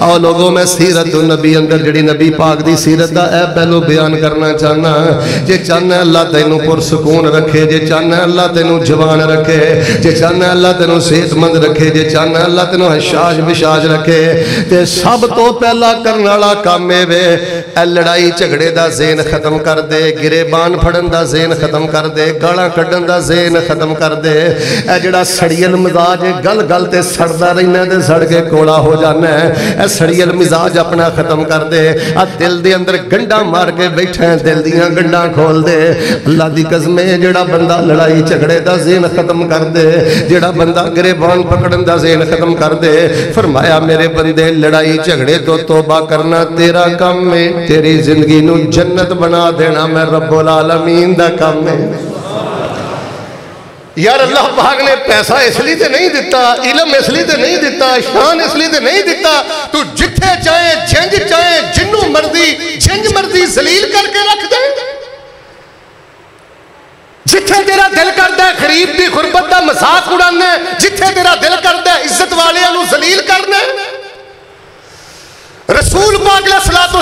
ਆਓ ਲੋਗੋ ਮੈਂ ਸੀਰਤ ਨਬੀ ਅੰਦਰ ਜਿਹੜੀ ਨਬੀ ਪਾਕ ਦੀ ਸੀਰਤ ਦਾ ਇਹ ਪਹਿਲੋ ਬਿਆਨ ਕਰਨਾ ਚਾਹਨਾ ਜੇ ਚਾਹਨਾ ਅੱਲਾ ਤੈਨੂੰ ਪੁਰਸਕੂਨ ਰੱਖੇ ਜੇ ਚਾਹਨਾ ਅੱਲਾ ਤੈਨੂੰ ਜਵਾਨ ਰੱਖੇ ਜੇ चाहना अल्लाह तेनों सेहतमंद रखे, जे चाहना अल्लाह तेन हशाश बिशाश रखे, ते सब तो पहला करने वाला काम है वे लड़ाई झगड़े का जेन खत्म कर दे, गिरेबान फड़न का जेन खत्म कर दे, गल क्ढन का जेन खत्म कर दे जड़ा सड़ियल मिजाज गल गल से सड़ता रहना ते सड़ के कोला हो जाना है सड़ियल मिजाज अपना खत्म कर दे, आ दिल के अंदर गंढा मार के बैठा दिल दया गंढा खोल दे, अल्लाह की कसम जड़ा बंदा लड़ाई झगड़े का जेन खत्म कर दे जड़ा बंदा गरेबान पकड़न का जेन खत्म कर दे, फरमाया, मेरे बंदे, लड़ाई झगड़े तो तौबा करना तेरा काम है। तेरी ज़िंदगी जन्नत बना देना मैं रबुल आलमीन का काम है। यार, अल्लाह पाक ने पैसा इसलिए तो नहीं दिता, इलम इसलिए तो नहीं दिता, शान इसलिए तो नहीं दिता, तू जिथे चाहे छिंज चाहे, जिन्नू मर्ज़ी छिंज मर्ज़ी जलील करके रख दे। जिथे तेरा दिल करता है गरीब की गुरबत का मज़ाक उड़ाना जिथे तेरा दिल करता है इज़्ज़त वाले जलील करना रसूल पाक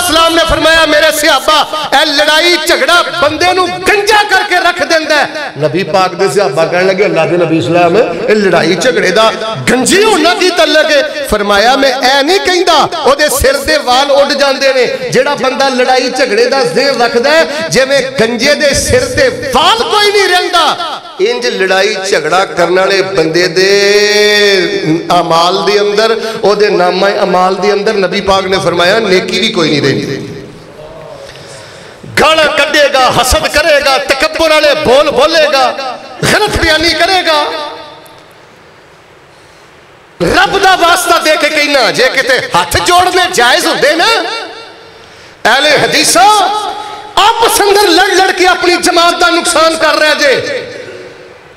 सलाम ने फरमाया, मेरे सियाबा ए लड़ाई, झगड़ा बंदे गंजा करके रख देंदा नबी पाक दे सियाबा कहने लगे, अल्लाह दे नबी सलाम ए लड़ाई, झगड़े दा गंजी होना की तलक फरमाया, मैं ए नहीं कहंदा, ओदे सिर दे वाल उड़ जांदे ने। जेड़ा बंदा लड़ाई, झगड़े दा जेर रखदा है, जिवें गंजे दे सिर ते वाल कोई नहीं रहंदा। इंज लड़ाई, झगड़ा करने वाले बंदे दे अमाल दे अंदर, ओदे नामा अमाल दे अंदर, नबी पाक ने फरमाया, नेकी भी कोई नहीं रहती गाला कढ़ेगा, हसद करेगा तकबर वाले बोल बोलेगा, गलत बयानी करेगा। रब का वास्ता दे के कहना जे कि हथ जोड़ने जायज़ होंगे ना एले हदीसा, आपस अंदर लड़ लड़ के अपनी जमात का नुकसान कर रहे जे।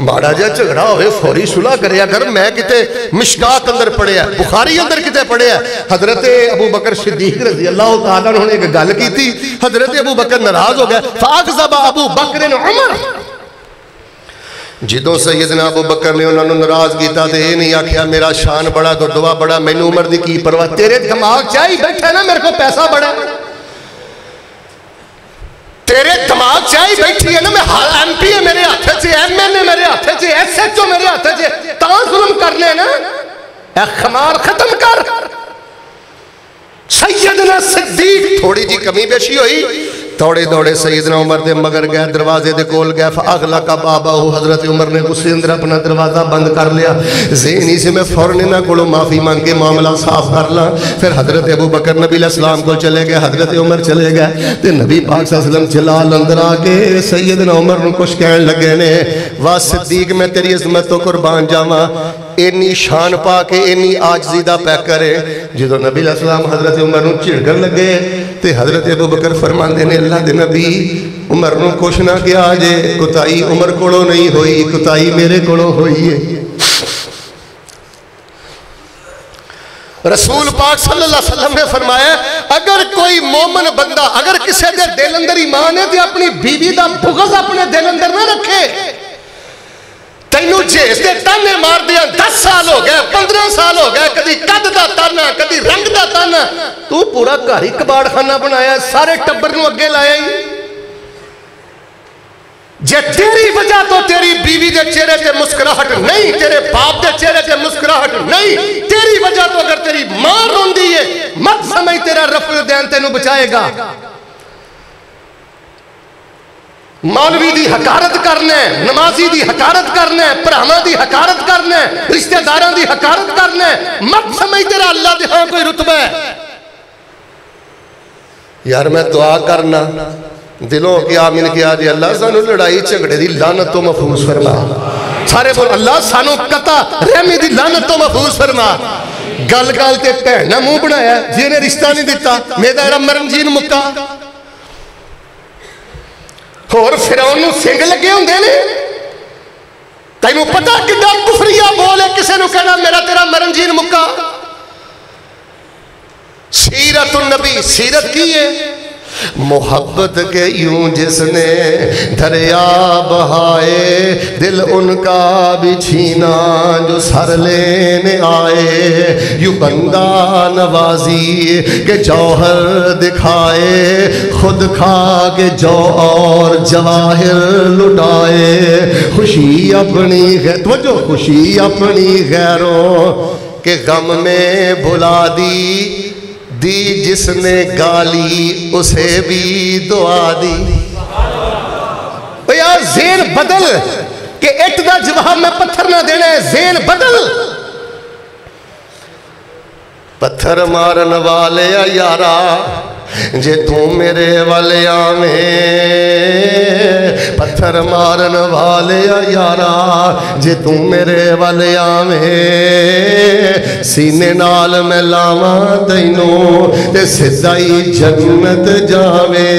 माड़ा जहा झगड़ा हो फौरी सुलह कर मैं कि मिशकात अंदर पढ़िया बुखारी अंदर कितने पढ़िया हज़रत अबू बकर शदीक रज़ी अल्लाह ने एक गल की हज़रत अबू बकर नाराज़ हो गया अबू बकर जो सैयद ने अबू बकर ने उन्होंने नाराज़ किया तो यह नहीं आख्या मेरा शान बड़ा दुर्दवा बड़ा मैनू उम्र की परवा तेरे दिमाग चाह बैठा ना मेरे को पैसा बड़ा तेरे दिमाग चाहिए बैठी है ना, मैं एम पी है मेरे हाथ से एम ए मेरे हाथ से एस एच ओ मेरे हाथ से जुल्म कर ले ना। खमार खत्म कर। सैयदना सिद्दीक थोड़ी जी कमी बेशी हुई दौड़े दौड़े सईदना उमर के मगर गए दरवाजे दे कोल गए अगला का बाबा हो हज़रत उमर ने गुस्से अंदर अपना दरवाज़ा बंद कर लिया। जेन ही से मैं फ़ौरन इन्हों को माफ़ी मांग के मामला साफ़ कर ला। फिर हज़रत अबू बकर नबी सलाम को चले गए, हज़रत उमर चले गए तो नबी पाक सलम जलाल अंदर आके सैयदना उमर को कुछ कह लगे ने, वाह सिद्दीक, मैं तेरी अजमत तो कुर्बान जावा। इन्नी शान पा के इन्नी आजजी का पैकर है। जो नबी सलाम हज़रत उमर झिड़कन लगे तो हज़रत अबू बकर फरमाते ने, अल्लाह के नबी, उमर न कुछ ना किया जे कुताई उमर को नहीं हुई, कुताई मेरे को हुई है। रसूल पाक वसल्लम ने फरमाया, अगर कोई मोमन बंदा, अगर किसी के दिल अंदर ईमान है तो अपनी बीवी का बुगज अपने दिल अंदर ना रखे। ਤੈਨੂੰ ਝੇਸ ਦੇ ਤਾਨੇ ਮਾਰਦਿਆਂ 10 ਸਾਲ ਹੋ ਗਏ 15 ਸਾਲ ਹੋ ਗਏ ਕਦੀ ਕੱਦ ਦਾ ਤਾਨਾ ਕਦੀ ਰੰਗ ਦਾ ਤਾਨਾ ਤੂੰ ਪੂਰਾ ਘਰ ਹੀ ਕਬਾੜਖਾਨਾ ਬਣਾਇਆ ਸਾਰੇ ਟੱਬਰ ਨੂੰ ਅੱਗੇ ਲਾਇਆ ਹੀ ਜੇ ਤੇਰੀ ਵਜ੍ਹਾ ਤੋਂ ਤੇਰੀ बीवी ਦੇ ਚਿਹਰੇ ਤੇ ਮੁਸਕਰਾਹਟ ਨਹੀਂ ਤੇਰੇ ਬਾਪ ਦੇ ਚਿਹਰੇ ਤੇ ਮੁਸਕਰਾਹਟ ਨਹੀਂ ਤੇਰੀ ਵਜ੍ਹਾ ਤੋਂ ਅਗਰ ਤੇਰੀ ਮਾਂ ਰੋਂਦੀ ਏ ਮਤ ਸਮਝ ਤੇਰਾ ਰਫਲ ਦੇਨ ਤੈਨੂੰ ਬਚਾਏਗਾ मौलवी की हकारत करना है, नमाजी की हकारत करना है भरावान की हकारत करना है, रिश्तेदार की हकारत करना है। मत समझ तेरा अल्लाह दे हाँ कोई रुतबा है। यार मैं दुआ करना, दिलों की आमिन किया जी अल्लाह सानू लड़ाई झगड़े की लानत तो महफूज फरमा। सारे बोल, अल्लाह सानू कता रहमी की लानत तो महफूज फरमा। गल गल से भैन मूँह बनाया जिन्हें रिश्ता नहीं दिता, मेरा मरमजीन मुक्का। होर फिर सिंग लगे होंगे ने। तेन पता कि कुफरिया बोल है? किसी ने कहना, मेरा तेरा मरण जीन मुक्का। सीरत नबी, सीरत की है? मोहब्बत के यूँ जिसने दरिया बहाए, दिल उनका भी छीना जो सर लेने आए। यू बंदा नवाजी के जौहर दिखाए, खुद खा के जौ और जवाहिर लुटाए। खुशी अपनी तवज्जो, खुशी अपनी गैरों के गम में भुला दी। दी जिसने गाली, उसे भी दुआ दी। यार जेन बदल, के इट का जवाब मैं पत्थर ना देना है जेन बदल। पत्थर मारन वाले यारा जे तू मेरे वाले आवे पत्थर मारन वाले यारा, जे तू मेरे वाले आवे सीने नाल मैं लावा तैनू, ते सीधा जन्नत जावे।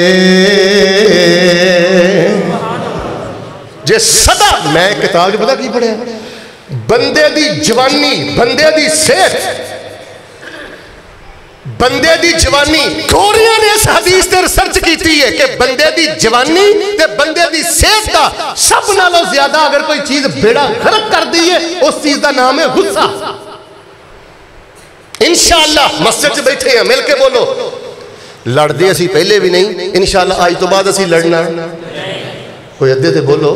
जे सदा, मैं किताब पता की पढ़िया बंदे दी जवानी, बंदे दी सेहत ਬੰਦੇ ਦੀ ਜਵਾਨੀ ਗੋਰੀਆਂ ਨੇ ਇਸ ਹਦੀਸ ਤੇ ਰਿਸਰਚ ਕੀਤੀ ਹੈ ਕਿ ਬੰਦੇ ਦੀ ਜਵਾਨੀ ਤੇ ਬੰਦੇ ਦੀ ਸਿਹਤ ਦਾ ਸਭ ਨਾਲੋਂ ਜ਼ਿਆਦਾ ਅਗਰ ਕੋਈ ਚੀਜ਼ ਬੇੜਾ ਗਰਕ ਕਰਦੀ ਹੈ ਉਸ ਚੀਜ਼ ਦਾ ਨਾਮ ਹੈ ਗੁੱਸਾ ਇਨਸ਼ਾਅੱਲਾ ਮਸਜਿਦ 'ਚ ਬੈਠੇ ਆ ਮਿਲ ਕੇ ਬੋਲੋ ਲੜਦੇ ਅਸੀਂ ਪਹਿਲੇ ਵੀ ਨਹੀਂ ਇਨਸ਼ਾਅੱਲਾ ਅੱਜ ਤੋਂ ਬਾਅਦ ਅਸੀਂ ਲੜਨਾ ਕੋਈ ਅੱਧੇ ਤੇ ਬੋਲੋ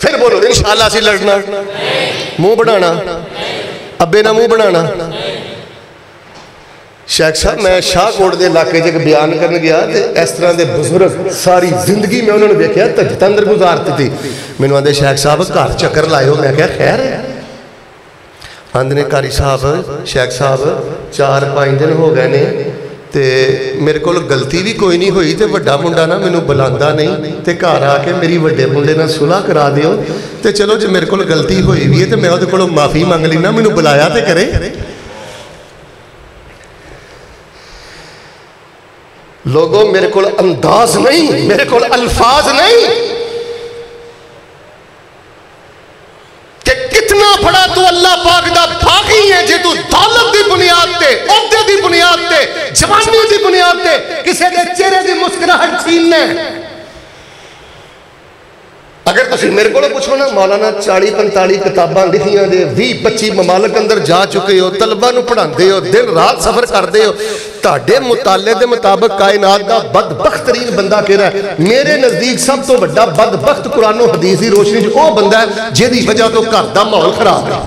ਫਿਰ ਬੋਲੋ ਇਨਸ਼ਾਅੱਲਾ ਅਸੀਂ ਲੜਨਾ ਮੂੰਹ ਬਣਾਣਾ ਅੱਬੇ ਨਾਲ ਮੂੰਹ ਬਣਾਣਾ ਸ਼ੇਖ ਸਾਹਿਬ, ਮੈਂ ਸ਼ਾਹਕੋਟ ਦੇ ਇਲਾਕੇ 'ਚ ਇੱਕ ਬਿਆਨ ਕਰਨ ਗਿਆ ਤੇ ਇਸ ਤਰ੍ਹਾਂ ਦੇ ਬਜ਼ੁਰਗ ਸਾਰੀ ਜ਼ਿੰਦਗੀ ਮੈਂ ਉਹਨਾਂ ਨੂੰ ਵੇਖਿਆ ਤਜਤੰਦਰ ਗੁਜ਼ਾਰਤੀ ਤੀ ਮੈਨੂੰ ਆਂਦੇ, ਸ਼ੇਖ ਸਾਹਿਬ, ਘਰ ਚੱਕਰ ਲਾਇਓ। ਮੈਂ ਕਿਹਾ, ਖੈਰ। ਹੈ ਆਂਦੇ ਨੇ, ਕਾਰੀ ਸਾਹਿਬ, ਸ਼ੇਖ ਸਾਹਿਬ 4-5 ਦਿਨ ਹੋ ਗਏ ਨੇ ਤੇ ਮੇਰੇ ਕੋਲ ਗਲਤੀ ਵੀ ਕੋਈ ਨਹੀਂ ਹੋਈ ਤੇ ਵੱਡਾ ਮੁੰਡਾ ਨਾ ਮੈਨੂੰ ਬੁਲਾਉਂਦਾ ਨਹੀਂ ਤੇ ਘਰ ਆ ਕੇ ਮੇਰੀ ਵੱਡੇ ਮੁੰਡੇ ਨਾਲ ਸੁਲਾਹ ਕਰਾ ਦਿਓ ਤੇ ਚਲੋ ਜੇ ਮੇਰੇ ਕੋਲ ਗਲਤੀ ਹੋਈ ਵੀ ਹੈ ਤੇ ਮੈਂ ਉਹਦੇ ਕੋਲੋਂ ਮਾਫੀ ਮੰਗ ਲਈ ਮੈਨੂੰ ਬੁਲਾਇਆ ਤੇ ਕਰੇ। लोगों, मेरे को अंदाज नहीं, मेरे को अल्फाज नहीं कि कितना बड़ा तू अल्लाह पाक दा बागी है जे तू दौलत दी बुनियाद ते ओहदे दी बुनियाद ते, जवानी दी बुनियाद ते, किसी दे चेहरे दी मुस्कुराहट छीनना अगर तुम मेरे को पूछो ना, मौलाना चाली पंताली किताबा लिखिया दे भी पच्ची ममालक अंदर जा चुके हो, तलबा पढ़ाते हो, दिन रात सफ़र करते हो ਤੁਹਾਡੇ ਮੁਤਾਲੇ ਦੇ ਮੁਤਾਬਕ ਕਾਇਨਾਤ ਦਾ ਬਦਬਖਤਰੀਨ ਬੰਦਾ ਕਿਹੜਾ ਮੇਰੇ ਨਜ਼ਦੀਕ ਸਭ ਤੋਂ ਵੱਡਾ ਬਦਬਖਤ ਕੁਰਾਨੋ ਹਦੀਸ ਦੀ ਰੋਸ਼ਨੀ 'ਚ ਉਹ ਬੰਦਾ ਹੈ ਜਿਹਦੀ ਵਜ੍ਹਾ ਤੋਂ ਘਰ ਦਾ ਮਾਹੌਲ ਖਰਾਬ ਹੈ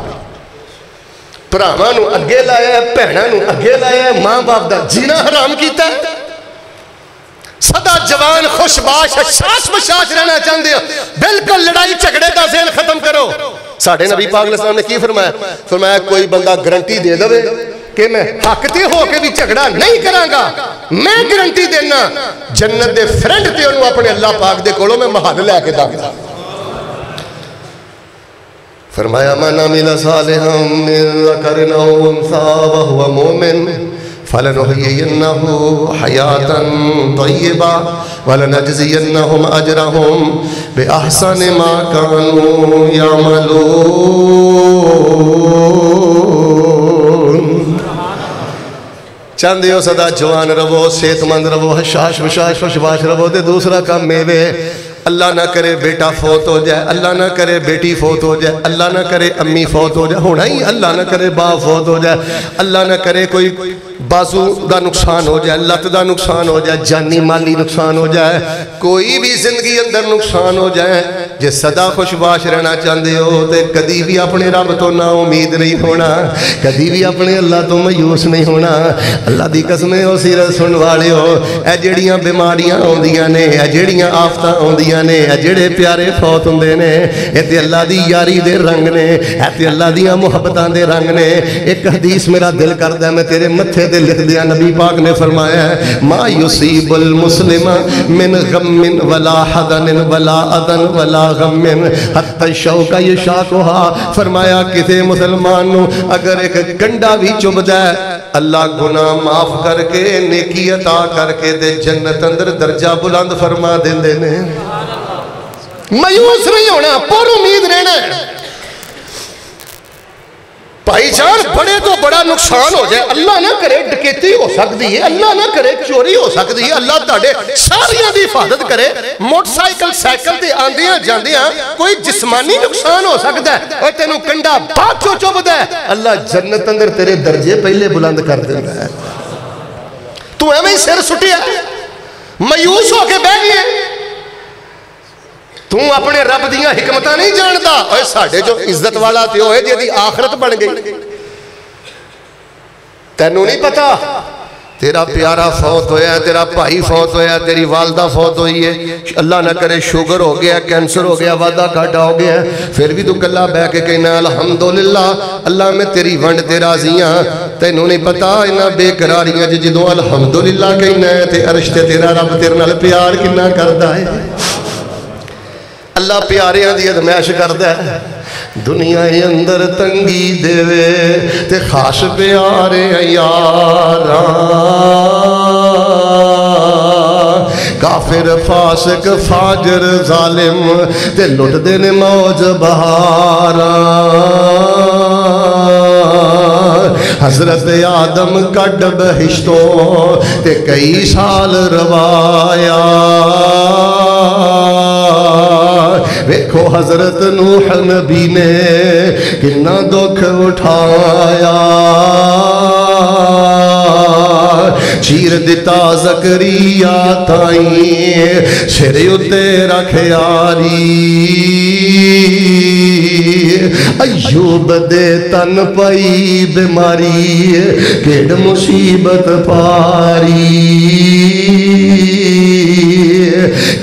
ਭਰਾਵਾਂ ਨੂੰ ਅੱਗੇ ਲਾਇਆ ਭੈਣਾਂ ਨੂੰ ਅੱਗੇ ਲਾਇਆ ਮਾਂ-ਬਾਪ ਦਾ ਜੀਣਾ ਹਰਾਮ ਕੀਤਾ सदा जवान खुशबाश शाश बशाश रहना चाहते हो बिल्कुल लड़ाई झगड़े का जेल खत्म करो साढ़े नबी पागल ने की फरमाया फरमाया कोई बंदा गारंटी दे दे मैं हक ते हो के भी झगड़ा नहीं करांगा। मैं गारंटी देना, जन्नत दे फ्रेंड ते ओनू अपने अल्लाह पाक दे कोलों मैं फरमाया, मन अमिल सालिहम मिन ज़करिन औ उन्सा व हुवा मुमिन। फलनुहयिन्नहु हयातन तय्यबा, वलनजजियन्नहुम अजरहुम, बिअहसन मा कानू यामलून। चाहते हो सदा जवान रवो, सेहतमंद रवो, हशाश विशाश खुशबाश रवो तो दूसरा काम मेवे अल्लाह ना करे बेटा फौत हो जाए, अल्लाह ना करे बेटी फौत हो जाए, अल्लाह ना करे अम्मी फौत हो जाए, होना ही अल्लाह ना करे बाप फौत हो जाए, अल्लाह ना करे कोई बाजू का नुकसान हो जाए, लत का नुकसान हो जाए, जानी माली नुकसान हो जाए, कोई भी ज़िंदगी अंदर नुकसान हो जाए जे सदा खुशबाश रहना चाहते हो तो कभी भी अपने रब तो ना उम्मीद नहीं होना। कभी भी अपने अल्लाह तो मायूस नहीं होना। अल्लाह की कसमें हो सिर सुन वाले हो। ए जड़ियाँ बीमारियाँ आदियाँ ने जड़ियाँ आफत आदियाँ ने जड़े प्यारे फौत होंगे ने ये अल्लाह की यारी के रंग ने तो अल्लाह दियाँ मुहब्बतों के रंग ने। एक हदीस मेरा दिल करता मैं तेरे मत्थे ते लिख दिया नबी पाक ने फरमाया मा युसीबुल मुस्लिम मिन गमिन वला हदन वला अदन वला फरमाया, किसी मुसलमान अगर एक गंडा भी चुभद अल्लाह गुना माफ़ करके, नेकी अता करके दे जन्नत अंदर दर्जा बुलंद फरमा देंगे मायूस नहीं होना, पर उम्मीद रहना भाईजान बड़े तो बड़ा नुकसान हो जाए। अल्लाह ना करे डकैती हो सकती है अल्लाह ना करे चोरी हो सकती है। अल्लाह ताड़े सारिया की हिफाजत करे। मोटरसाइकिल साइकिल से आंदिया जांदिया कोई जिस्मानी नुकसान हो सकता है। और तेन कंडा बाद चो चुभदा है। अल्लाह जन्नत अंदर तेरे दर्जे पहले बुलंद कर देता है। तू एवं सिर सुटिया मायूस होके बह गया तू अपने रब दिकमत नहीं जानता साढ़े जो इज़्ज़त वाला तो जी आखरत बन गई। तेनों नहीं पता? तेरा प्यारा फौत होया, तेरा भाई फौत होया, तेरी वालदा फौत हुई है। अल्लाह ना करे शुगर हो गया, कैंसर हो गया, वादा घाटा हो गया। फिर भी तू कला बह के कहना अलहमदुल्ला अल्लाह मैं तेरी वंड ते राज़ी हाँ। तेनों नहीं पता इन्ना बेकरारियाँ जो अलहमदुल्ला कहना है, ते अरश तेरा रब तेरे प्यार किन्ना करता है। अल्लाह प्यारियाँ की अदमैश करता है दुनिया अंदर तंगी देवे ते खास प्यारे यार काफिर फासक फाजर जालिम ते लुटते ने मौज बहारा हज़रत आदम कड बहिश्तों ते कई साल रवाया वेखो हज़रत नूह नबी ने कि दुख उठाया। चीर दिता जकरिया ताई, सिर उत्ते रख यारी अयूब दे तन पई बीमारी केड़ मुसीबत पारी।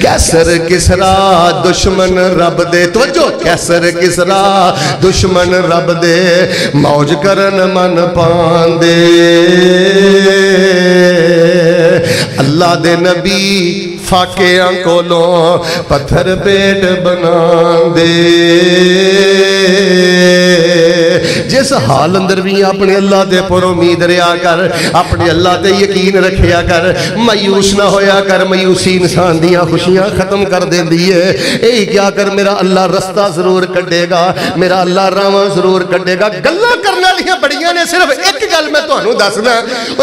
कैसर किसरा दुश्मन रब दे तवजो कैसर किसरा दुश्मन रब दे, मौज करन मन पांदे। अल्लाह दे नबी फाकिया कोलों पत्थर पेट बना दे जिस हाल अंदर भी अपने अल्लाह के पर उम्मीद रहा कर, अपने अल्लाह से यकीन रखिया कर, मायूस ना होया कर, मायूसी इंसान दिया खुशियाँ खत्म कर देती है। यही क्या कर, मेरा अल्लाह रस्ता ज़रूर कटेगा मेरा अल्लाह रावा ज़रूर कटेगा गल्ला करने वाली बड़िया ने, सिर्फ़ एक गल मैं तुम्हें दसना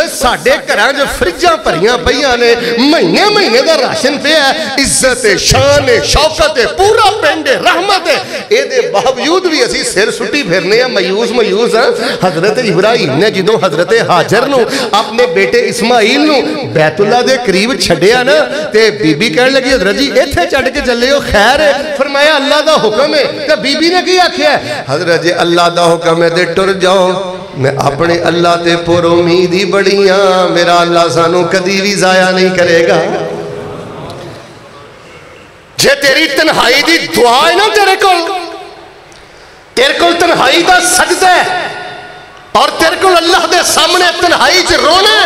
साढ़े घर फ्रिजा भरिया पई ने, महीने महीने का राशन पे है, इज़्ज़त शान शौकत पूरा पिंड रहमत ये बावजूद भी असी सिर सुटी फिरने मायूस मायूस हज़रत इब्राहिम ने जो हज़रत हाजर न, अपने बेटे इस्माइल बैतुल्ला के करीब छड़िया ना तो बीबी कह लगी, हज़रत जी इतने चढ़ के चले हो खैर फरमाया, अल्लाह का हुक्म है तो बीबी ने की आख्या हज़रत जी, अल्लाह का हुक्म है तो टुर जाओ। मैं अपने अल्लाह ते पुर उम्मीद ही बड़ी हाँ मेरा अल्लाह सानू कदी भी जाया नहीं करेगा। जे तेरी तनहाई की दुआ है ना तेरे को तेरे को तनहाई का सजदा और तेरे को अल्लाह के सामने तनहाई च रोना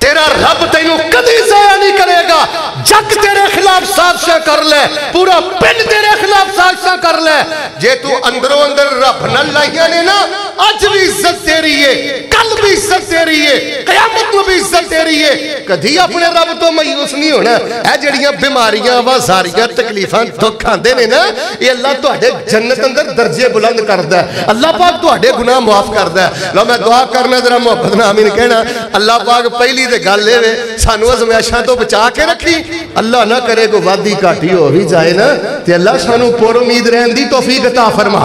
तेरा रब तेन कभी जया नहीं करेगा। जग तेरे खिलाफ साजिशा कर ले, पूरा पिंड तेरे खिलाफ साजिशा कर ले। जे तू अंदरों अंदर रब न लाइया ने ना आज भी इज़्ज़त दे रही है, कल भी इज़्ज़त दे रही है, कयामत को भी इज़्ज़त दे रही है। कभी अपने रब तो मायूस नहीं होना। है जड़िया बीमारियाँ वा सारिया तकलीफा दुख आते ने ना, ये अल्लाह थोड़े जन्नत अंदर दर्जे बुलंद करता है। अल्लाह पाक थोड़े गुनाह माफ़ करता है। लो, मैं दुआ करना, जरा मोहब्बत नामी ने कहना। अल्लाह पाक पहली तो गल है सानू अजमैशा तो बचा के रखी। अल्लाह ना करे को वादी घाटी हो भी जाए ना तो अल्लाह सानू पुर उम्मीद रहन की तोफीक अता फरमा।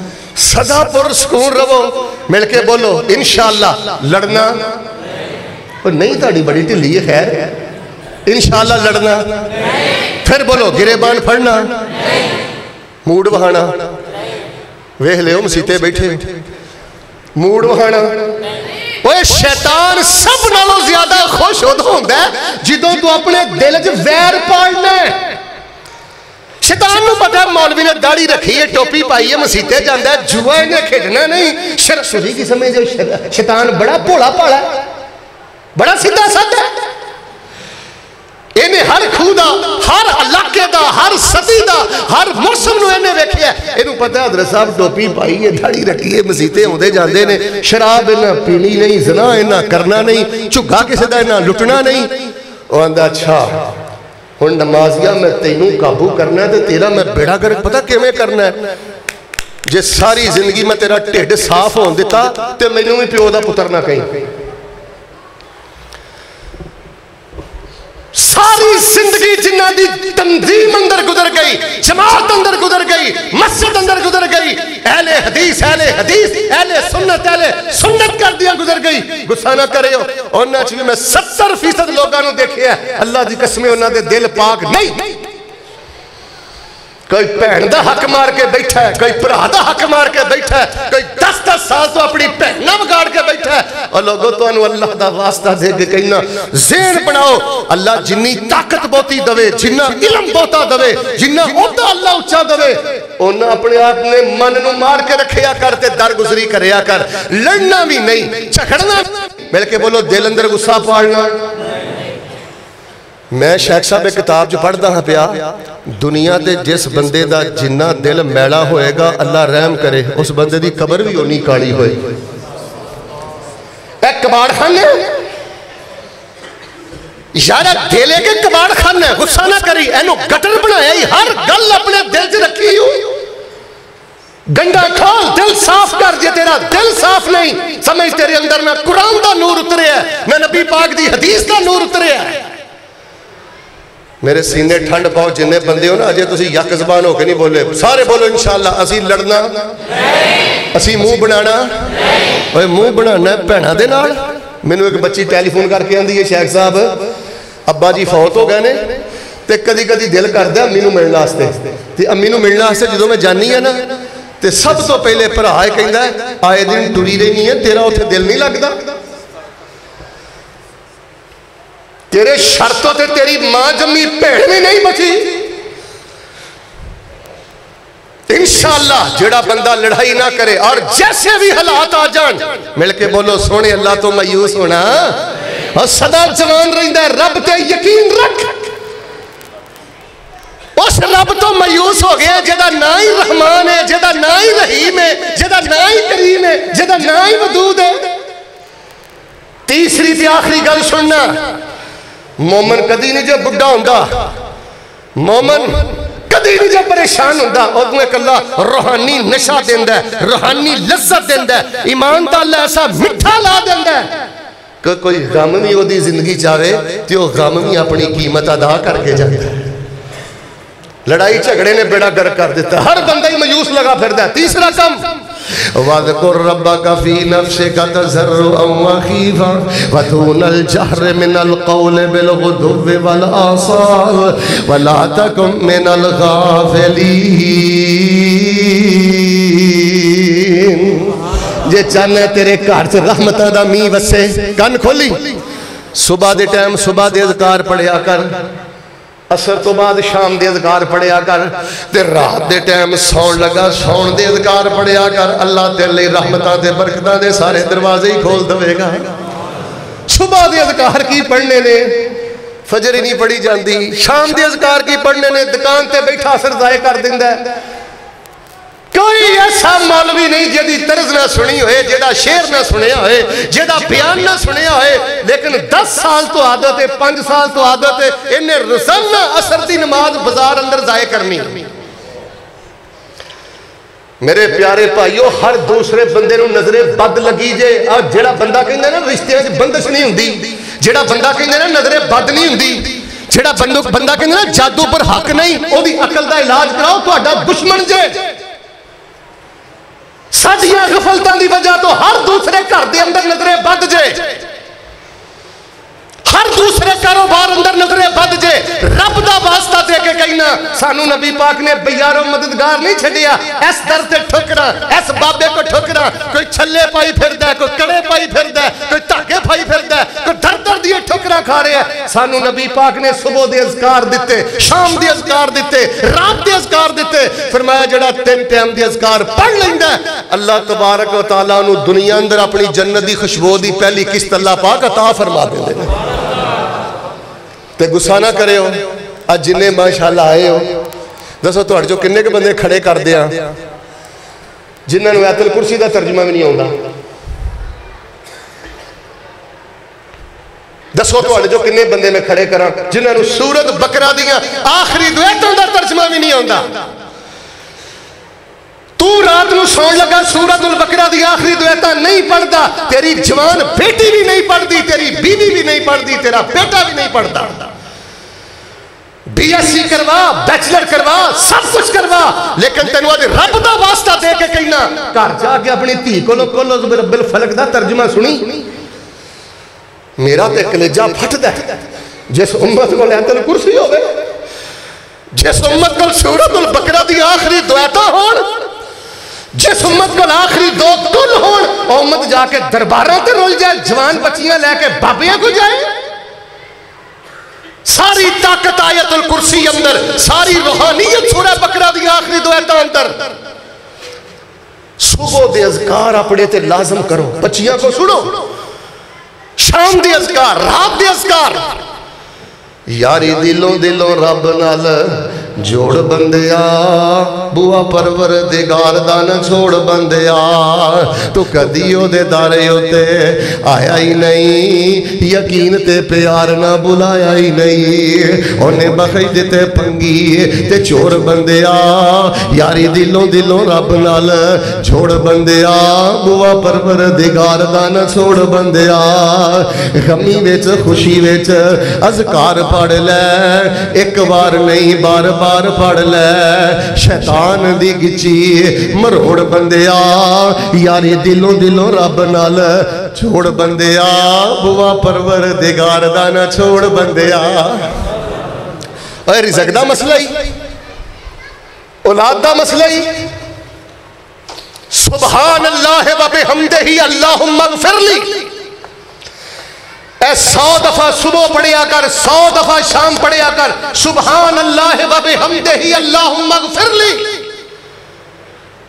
ਸਦਾ ਪੁਰਸਕੂਨ ਰਵੋ। ਮਿਲ ਕੇ ਬੋਲੋ, ਇਨਸ਼ਾਅੱਲਾ, ਲੜਨਾ। ਉਹ ਨਹੀਂ ਤੁਹਾਡੀ ਬੜੀ ਢਿੱਲੀ ਹੈ, ਖੈਰ। ਇਨਸ਼ਾਅੱਲਾ, ਲੜਨਾ। ਨਹੀਂ ਫਿਰ ਬੋਲੋ, ਗਿਰੇਬਾਨ ਫੜਨਾ। ਨਹੀਂ ਮੂਡ ਵਹਾਣਾ। ਵੇਖ ਲਿਓ, ਮਸੀਤੇ ਬੈਠੇ ਮੂਡ ਵਹਾਣਾ। ਓਏ, ਸ਼ੈਤਾਨ ਸਭ ਨਾਲੋਂ ਜ਼ਿਆਦਾ ਖੁਸ਼ ਹੁੰਦਾ ਜਦੋਂ ਤੂੰ ਆਪਣੇ ਦਿਲ 'ਚ ਵੈਰ ਪਾਲਣਾ शैतान पता मौलवी ने दाड़ी रखी है, टोपी पाई है, मसीते जाता जुआ इन्हें खेडना नहीं। सरसुरी की समय जो शैतान बड़ा भोला भाला बड़ा सीधा साधा इन्हें हर खूह का हर इलाके का हर सदी का हर मौसम वेखिया पता हज़रत साहब टोपी पाई है धड़ी रखी है, मसीते आते जाते हैं शराब इन्हें पीनी नहीं जना इना करना नहीं झुग्गा किसी का इना लुटना नहीं अच्छा ਹੁਣ ਨਮਾਜ਼ੀਆ ਮੈਂ ਤੈਨੂੰ ਕਾਬੂ ਕਰਨਾ ਤੇ ਤੇਰਾ ਮੈਂ ਬੇੜਾ ਕਰ ਪਤਾ ਕਿਵੇਂ ਕਰਨਾ ਹੈ ਜੇ ਸਾਰੀ ਜ਼ਿੰਦਗੀ ਮੈਂ ਤੇਰਾ ਢਿੱਡ ਸਾਫ਼ ਹੋਣ ਦਿੱਤਾ ਤੇ ਮੈਨੂੰ ਵੀ ਪਿਓ ਦਾ ਪੁੱਤਰ ਨਾ ਕਹੀਂ सारी ज़िंदगी जिन्ना दी तंजीम अंदर गुजर गई, जमात अंदर गुजर गई, मस्जिद अंदर गुजर गई, अहले हदीस अहले हदीस, अहले सुन्नत अहले सुन्नत कर दिया गुजर गई। गुस्सा ना करे उन्होंने च भी मैं 70 फ़ीसद लोगों देखिया अल्लाह की कसमें उन्होंने दिल पाक नहीं। कोई भैन का हक मार के बैठा है, कोई भरा का हक मार के बैठा है, कोई दस दस साल तो अपनी भैन बिगाड़ के बैठा है। और लोगों तो अल्लाह का वास्ता दे के कहना जेन बनाओ। अल्लाह जिन्नी ताकत बहुती दवे, जिन्ना इलम बहुता दवे, जिन्ना ओदा अल्लाह उच्चा दवे अपने आप ने मन न मार के रखिया कर ते दर गुजरी करया कर। लड़ना भी नहीं, झगड़ना मिल के बोलो, दिल अंदर गुस्सा पालना मैं शेख साहब एक किताब च पढ़ता हाँ पिया, दुनिया ते जिस बंदे का जिन्ना दिल मैला होएगा, अल्लाह रहम करे, उस बंदे की कबर भी उन्नी काली के ही का नूर उतरे मैं नबी पाक की हदीस का नूर उतरे मेरे सीने ठंड पाओ जिन्ने बंदे हो ना अजय तुम यक जबान होकर नहीं बोले सारे बोलो इंशाला असी लड़ना असी मुँह बनाना मुँह बनाना भैन के नाल मैनू एक बच्ची टैलीफोन करके आती है शेख साहब अब्बा जी फौत हो गए ने ते कदी कदी दिल करता अम्मी मिलने वास्ते ते अम्मी मिलने वास्ते जो मैं जानी है ना तो सब तो पहले भरा कहता आए दिन टुरी रही है तेरा उत्थे दिल नहीं लगता तेरे शर्तों से तेरी माँ जमी भैन भी नहीं बची। इंशाला जेड़ा बंदा लड़ाई ना करे और जैसे भी हालात आ जान मिल के बोलो, सोने अल्लाह तो मायूस होना। और सदा जवान रहा रब ते यकीन रख। उस रब तो मायूस हो गया, जेदा ना ही रहमान है, जेदा ना ही रहीम है, जेदा ना ही करीम है, जेदा ना ही वदूद है। तीसरी ते आखिरी गल सुनना मोमन कदी नहीं जो बुढ़ा होंगे मोमन नहीं जो परेशान उदू एक रूहानी नशा देंदा है, रूहानी लज्जत देंदा है। ईमान ऐसा मिठा ला देंदा है। कि कोई गम भी ज़िंदगी चाहे तो गम भी अपनी कीमत अदा करके जाता है। लड़ाई झगड़े ने बेड़ा गर्क कर दिता हर बंदा ही मायूस लगा फिर तीसरा कम वज़कुर रब्बका फ़ी नफ्सिका तज़र्रुअन व खीफा व मिनल क़ौल बिल वल आसाल व तकुम मिनल गाफिलीन जे चाहना तेरे घर च रहमतां दा मींह वसे कन खोली? सुबह के टाइम सुबह के अधकार पढ़िया कर। असर तो बाद शाम के अधिकार पढ़िया कर, ते रात के टाइम सौन लगा सौन के अधिकार पढ़िया कर। अल्लाह तेरे रहमत के बरकत के सारे दरवाजे ही खोल देगा सुबह के अधिकार की पढ़ने ने फजर ही नहीं पढ़ी जाती शाम के अधिकार की पढ़ने ने दुकान से बैठा असर जाए कर दिता कोई ऐसा मौलवी नहीं जी तरज ना सुनी हो जेड़ा शेर ना सुनिया हो जेड़ा बयान ना सुनिया हो लेकिन दस साल तो आदत है पाँच साल तो आदत है, इन्हें रोज़ाना असर की नमाज़ बाज़ार अंदर जाए करनी मेरे प्यारे भाईओ हर दूसरे बंदे नजरे बद लगी जे और जेड़ा बंदा कहना ना, रिश्ते बंदश नहीं होंगी जेड़ा बंदा कहना ना, नजरे बद नहीं होंगी जेड़ा बंदू बंदा कहना ना, जादू पर हक नहीं, ओदी अकल का इलाज कराओ तो दुश्मन जे। साडिया गफलतों की वजह तो हर दूसरे घर के अंदर नजरे बद जे हर दूसरे कारोबार अंदर नजरे बद जे। रब का वास्ता दे के कहना सानू नबी पाक ने बयारों मददगार नहीं छड़िया इस दर से ठुकरा, इस बाबे को ठुकरा। कोई छले पाई फिर कोई कड़े पाई फिर कोई धागे पाई फिर कोई दर दर दिए ठुकरा खा रहे हैं। सानू नबी पाक ने सुबह के अजकार दिते शाम के अजकार दिते रात के अजकार दिते फरमाया, जड़ा तीन टाइम के अजकार पढ़ लेंदा अल्लाह तबारक व तआला दुनिया अंदर अपनी जन्नत की खुशबू की पहली किस्त अल्लाह पाक अता फरमा देंगे तो गुस्सा ना करे अज जिन्ने माशाला आए हो। दसो थोड़े चो किन्ने बंदे खड़े कर दिया जिन्होंने ऐतल कुर्सी का तर्जमा भी नहीं आता दसो थोड़े चो किन्ने बंदे मैं खड़े करा जिन्होंने सूरत बकरा दिया आखिरी दुआतों का तर्जमा भी नहीं आता रात को सौन लगा सूरत उल बकरा दी आखिरी दुआता नहीं पढ़ता तेरी जवान बेटी भी नहीं पढ़ती तेरी बीवी भी नहीं पढ़ती तेरा बेटा भी नहीं पढ़ता बीएससी करवा बैचलर करवा, सब कुछ करवा, लेकिन तेन रब का वास्ता दे के कहना, घर जाके अपनी धी को रबिल फलक का तर्जमा सुनी। मेरा तो कलेजा फटद जिस उम्मत को लैतन कुर्सी हो जिस उम्मत को सूरत बकरा दी आखिरी दुआता जिस उम्मत को आखिरी दो कुल हो उम्मत जाके दरबार से रुल जाए, जवान बच्चियाँ लैके बाबिया को जाए। सारी ताकत आयतुल कुर्सी अंदर, सारी रूहानियत सूरह बकरा दी आखिरी दुआता अंदर। सुबह दे अजकार अपने ते लाजम करो, बच्चियाँ को सुनो। शाम दे अजकार रात दे अजकार यारी दिलों दिलों रब नाल जोड़ बंदिया, बुआ परवर दिगार दा न छोड़ बंदिया। तू कदी ओदे दारे उते आया ही नहीं, यकीन ते प्यार ना बुलाया ही नहीं। उन्हें बखई दिते पंगी ते चोर बंदिया, यारी दिलों दिलों रब नाल छोड़ बंदिया। बुआ परवर दिगार न छोड़ बंदिया। गमी विच, खुशी विच, अजकार पढ़ ले, एक बार नहीं बार बार पढ़ ले। शैतान दी गिची मरोड़ बंदिया यारी दिलों दिलों रब नाल छोड़ बंदिया बुआ परवर दिगार दा ना छोड़ बंदिया रिजक दा मसला ही। औलाद दा मसला ही। सुबहान अल्लाह व बिहमदिही ही अल्लाह मगफिरली सौ दफ़ा सुबह पढ़िया कर, सौ दफ़ा शाम पढ़िया कर। सुबहान अल्लाह बबे हम ही अल्लाह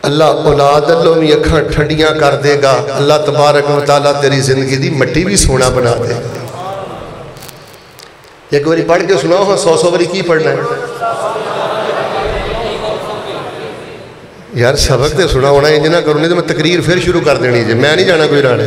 अल्लाह औलाद अल्लों भी अखा ठंडिया कर देगा। अल्लाह तबारक वाली तेरी ज़िंदगी की मट्टी भी सोना बना देगा। एक बार पढ़ के सुनाओ हाँ सौ सौ बारी की पढ़ना है? यार, सबक तो सुना होना, इंज ना करो, नहीं तो मैं तकरीर फिर शुरू कर देनी जी। मैं नहीं जाना कोई राणे।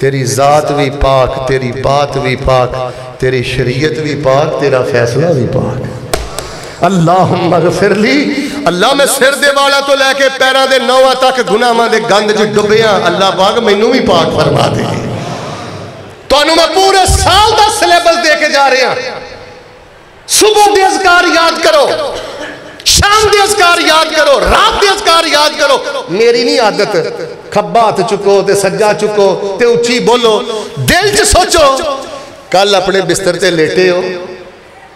तेरी ज़ात भी पाक, तेरी बात भी पाक, तेरी शरीयत भी पाक, तेरा फैसला भी पाक। अल्लाह फिर ली अल्लाह, मैं सिर दे वाला तो लैके पैर के नौ तक गुनाहों के गंद च डुबे अल्लाह पाक मैनू भी पाक फरमा दे। तो मैं पूरे साल का सिलेबस दे के जा रहा सुबह के अजगार याद करो। ਸ਼ਾਮ ਦੇ ਅਜ਼ਕਾਰ ਯਾਦ ਕਰੋ ਰਾਤ ਦੇ ਅਜ਼ਕਾਰ ਯਾਦ ਕਰੋ ਮੇਰੀ ਨਹੀਂ ਆਦਤ ਖੱਬਾ ਹੱਥ ਚੁੱਕੋ ਤੇ ਸੱਜਾ ਚੁੱਕੋ ਤੇ ਉੱਚੀ ਬੋਲੋ ਦਿਲ 'ਚ ਸੋਚੋ ਕੱਲ ਆਪਣੇ ਬਿਸਤਰ ਤੇ ਲੇਟੇ ਹੋ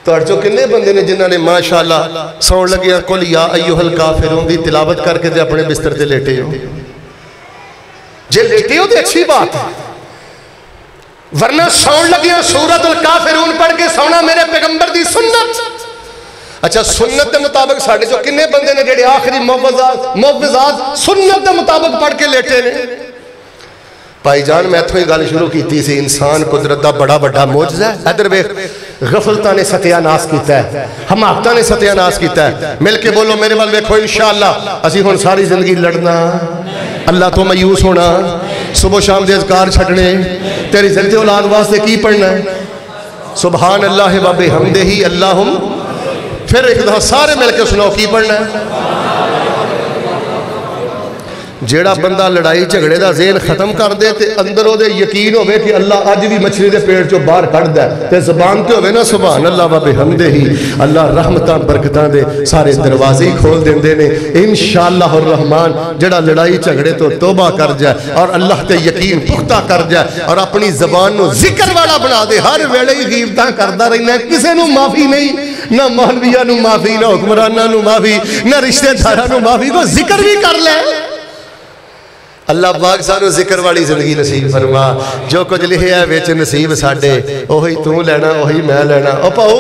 ਤੁਹਾਡੇ ਚੋਂ ਕਿੰਨੇ ਬੰਦੇ ਨੇ ਜਿਨ੍ਹਾਂ ਨੇ ਮਾਸ਼ਾਅੱਲਾ ਸੌਣ ਲੱਗਿਆ ਕੁਲ ਯਾ ਅਯੁਹਲ ਕਾਫਿਰੂਨ ਦੀ ਤਿਲਾਵਤ ਕਰਕੇ ਤੇ ਆਪਣੇ ਬਿਸਤਰ ਤੇ ਲੇਟੇ ਹੋ ਜੇ ਲੇਟੇ ਹੋ ਤੇ ਅੱਛੀ ਬਾਤ ਹੈ वरना सौन लगिया सूरत अल काफिरून पढ़ के सौना मेरे पैगंबर दी सुन्नत अच्छा सुन्नत के मुताबिक साढ़े चो किन्ने बंदे ने जेडे आखिरी मुआवजात मुआवजात सुन्नत के मुताबिक पढ़ के लेटे ने? भाईजान मैं इतों ही गल शुरू की सी, इंसान कुदरत का बड़ा बड़ा मोजजा है। इधर वेख, गफलता ने सत्यानाश किया है, हमाकता ने सत्यानाश किया है। मिल के बोलो, मेरे वाल वेखो, इंशाअल्लाह, असी हुन सारी ज़िंदगी लड़ना। अल्लाह तो मायूस होना। सुबह शाम के अजकार छड़ने तेरी ज़िंदगी औलाद वास्ते की पढ़ना है? सुबहान अल्लाह बाबे हमदे ही अल्लाह हम फिर एक दफ़ा सारे मिलकर सुनाओ, की पढ़ना है? जेड़ा बंदा लड़ाई, झगड़े का जेल खत्म कर दे ते अंदर वो यकीन होवे कि अल्लाह अज भी मछली के पेट चो बहर कढ़ तो जबान तो होवे ना सुबह अल्लाह बाबे हमदे ही। अल्लाह रहमत, बरकत दे सारे दरवाजे ही खोल देंगे ने। इन रहमान, जड़ा लड़ाई, झगड़े तो तौबा कर जाए और अल्लाह ते यकीन पुख्ता कर जाए और अपनी जबान ज़िक्र वाला बना दे, हर वेले ही गीबत करता रहना किसी माफ़ी नहीं। ना मानविया माफ़ी, ना हुक्मराना माफ़ी, ना रिश्तेदारा माफ़ी को ज़िक्र भी कर ले। अल्लाह बाग सानू ज़िक्र वाली ज़िंदगी नसीब फरमा। जो कुछ लिखे है बेच नसीब साढ़े उ तू लैना उ मैं लैना। ओ पाओ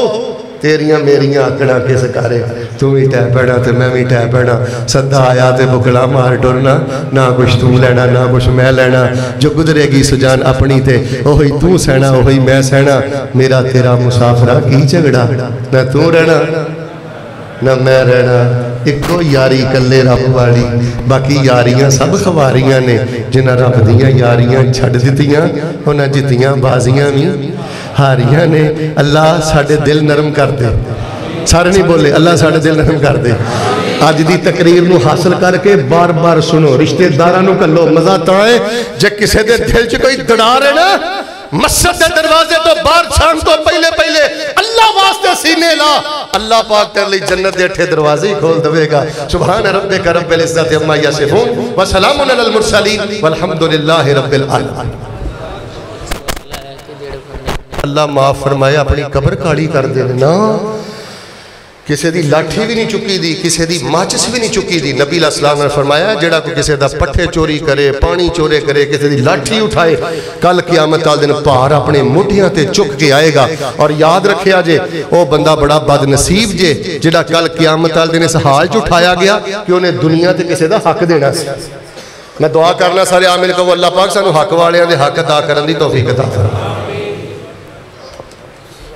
ਤੇਰੀਆਂ ਮੇਰੀਆਂ ਆਕੜਾਂ ਕਿਸ ਕਾਰੇ। ਤੂੰ ਵੀ ਟੈ ਪੈਣਾ ਤੇ ਮੈਂ ਵੀ ਟੈ ਪੈਣਾ। ਸੱਦਾ ਆਇਆ ਤੇ ਬੁਕਲਾ ਮਾਰ ਡੁਰਨਾ। ਨਾ ਕੁਛ ਤੂੰ ਲੈਣਾ, ਨਾ ਕੁਛ ਮੈਂ ਲੈਣਾ। ਜੋ ਗੁਜ਼ਰੇਗੀ ਸੁਜਾਨ ਆਪਣੀ ਤੇ। ਉਹੀ ਤੂੰ ਸਹਿਣਾ, ਉਹੀ ਮੈਂ ਸਹਿਣਾ। ਮੇਰਾ ਤੇਰਾ ਮੁਸਾਫਰਾ ਕੀ ਝਗੜਾ? ਨਾ ਤੂੰ ਰਹਿਣਾ, ਨਾ ਮੈਂ ਰਹਿਣਾ। ਇੱਕੋ ਯਾਰੀ ਇਕੱਲੇ ਰੱਬ ਵਾਲੀ। ਬਾਕੀ ਯਾਰੀਆਂ ਸਭ ਖਵਾਰੀਆਂ ਨੇ। ਜਿਨ੍ਹਾਂ ਰੱਬ ਦੀਆਂ ਯਾਰੀਆਂ ਛੱਡ ਦਿੱਤੀਆਂ, ਉਹਨਾਂ ਜਿੱਤੀਆਂ ਬਾਜ਼ੀਆਂ ਵੀ। ਹਾਰੀਆਂ ਨੇ ਅੱਲਾ ਸਾਡੇ ਦਿਲ ਨਰਮ ਕਰ ਦੇ ਸਾਰੇ ਨਹੀਂ ਬੋਲੇ ਅੱਲਾ ਸਾਡੇ ਦਿਲ ਨਰਮ ਕਰ ਦੇ ਅੱਜ ਦੀ ਤਕਰੀਰ ਨੂੰ ਹਾਸਲ ਕਰਕੇ ਬਾਰ-ਬਾਰ ਸੁਣੋ ਰਿਸ਼ਤੇਦਾਰਾਂ ਨੂੰ ਕੱਲੋ ਮਜ਼ਾ ਤਾਂ ਹੈ ਜੇ ਕਿਸੇ ਦੇ ਦਿਲ 'ਚ ਕੋਈ ਦੜਾਰ ਹੈ ਨਾ मस्जिद के दरवाजे तो बाहर छान तो पहले पहले अल्लाह वास्ते सीने ला अल्लाह पाक तेरे लिए जन्नत के अठे दरवाजे ही खोल देगा सुभान रब्बे का रब्बिल इज्जत अम्मा यसिफून व सलामुन अलल मुरसलीन वल्हम्दुलिल्लाहि रब्बिल आलमीन अल्लाह माफ़ फरमाया अपनी कबर काली कर देना। किसी की लाठी भी नहीं चुकी दी, किसी की माचिस भी नहीं चुकी दी, नबी असलाम ने फरमाया, जड़ा कोई किसी का पट्ठे चोरी करे, पानी चोरे करे, किसी की लाठी उठाए, कल क्यामत दिन भार अपने मुठिया से चुक के आएगा। और याद रखे जे वह बंदा बड़ा बदनसीब जे, जड़ा कल क्यामत दिन इस हाल च उठाया गया कि उन्हें दुनिया से किसी का हक देना मैं दुआ करना सारे आमिर कहो, अल्लाह पाक सू हक वाले हक अदा करने की तोफीक अदा करना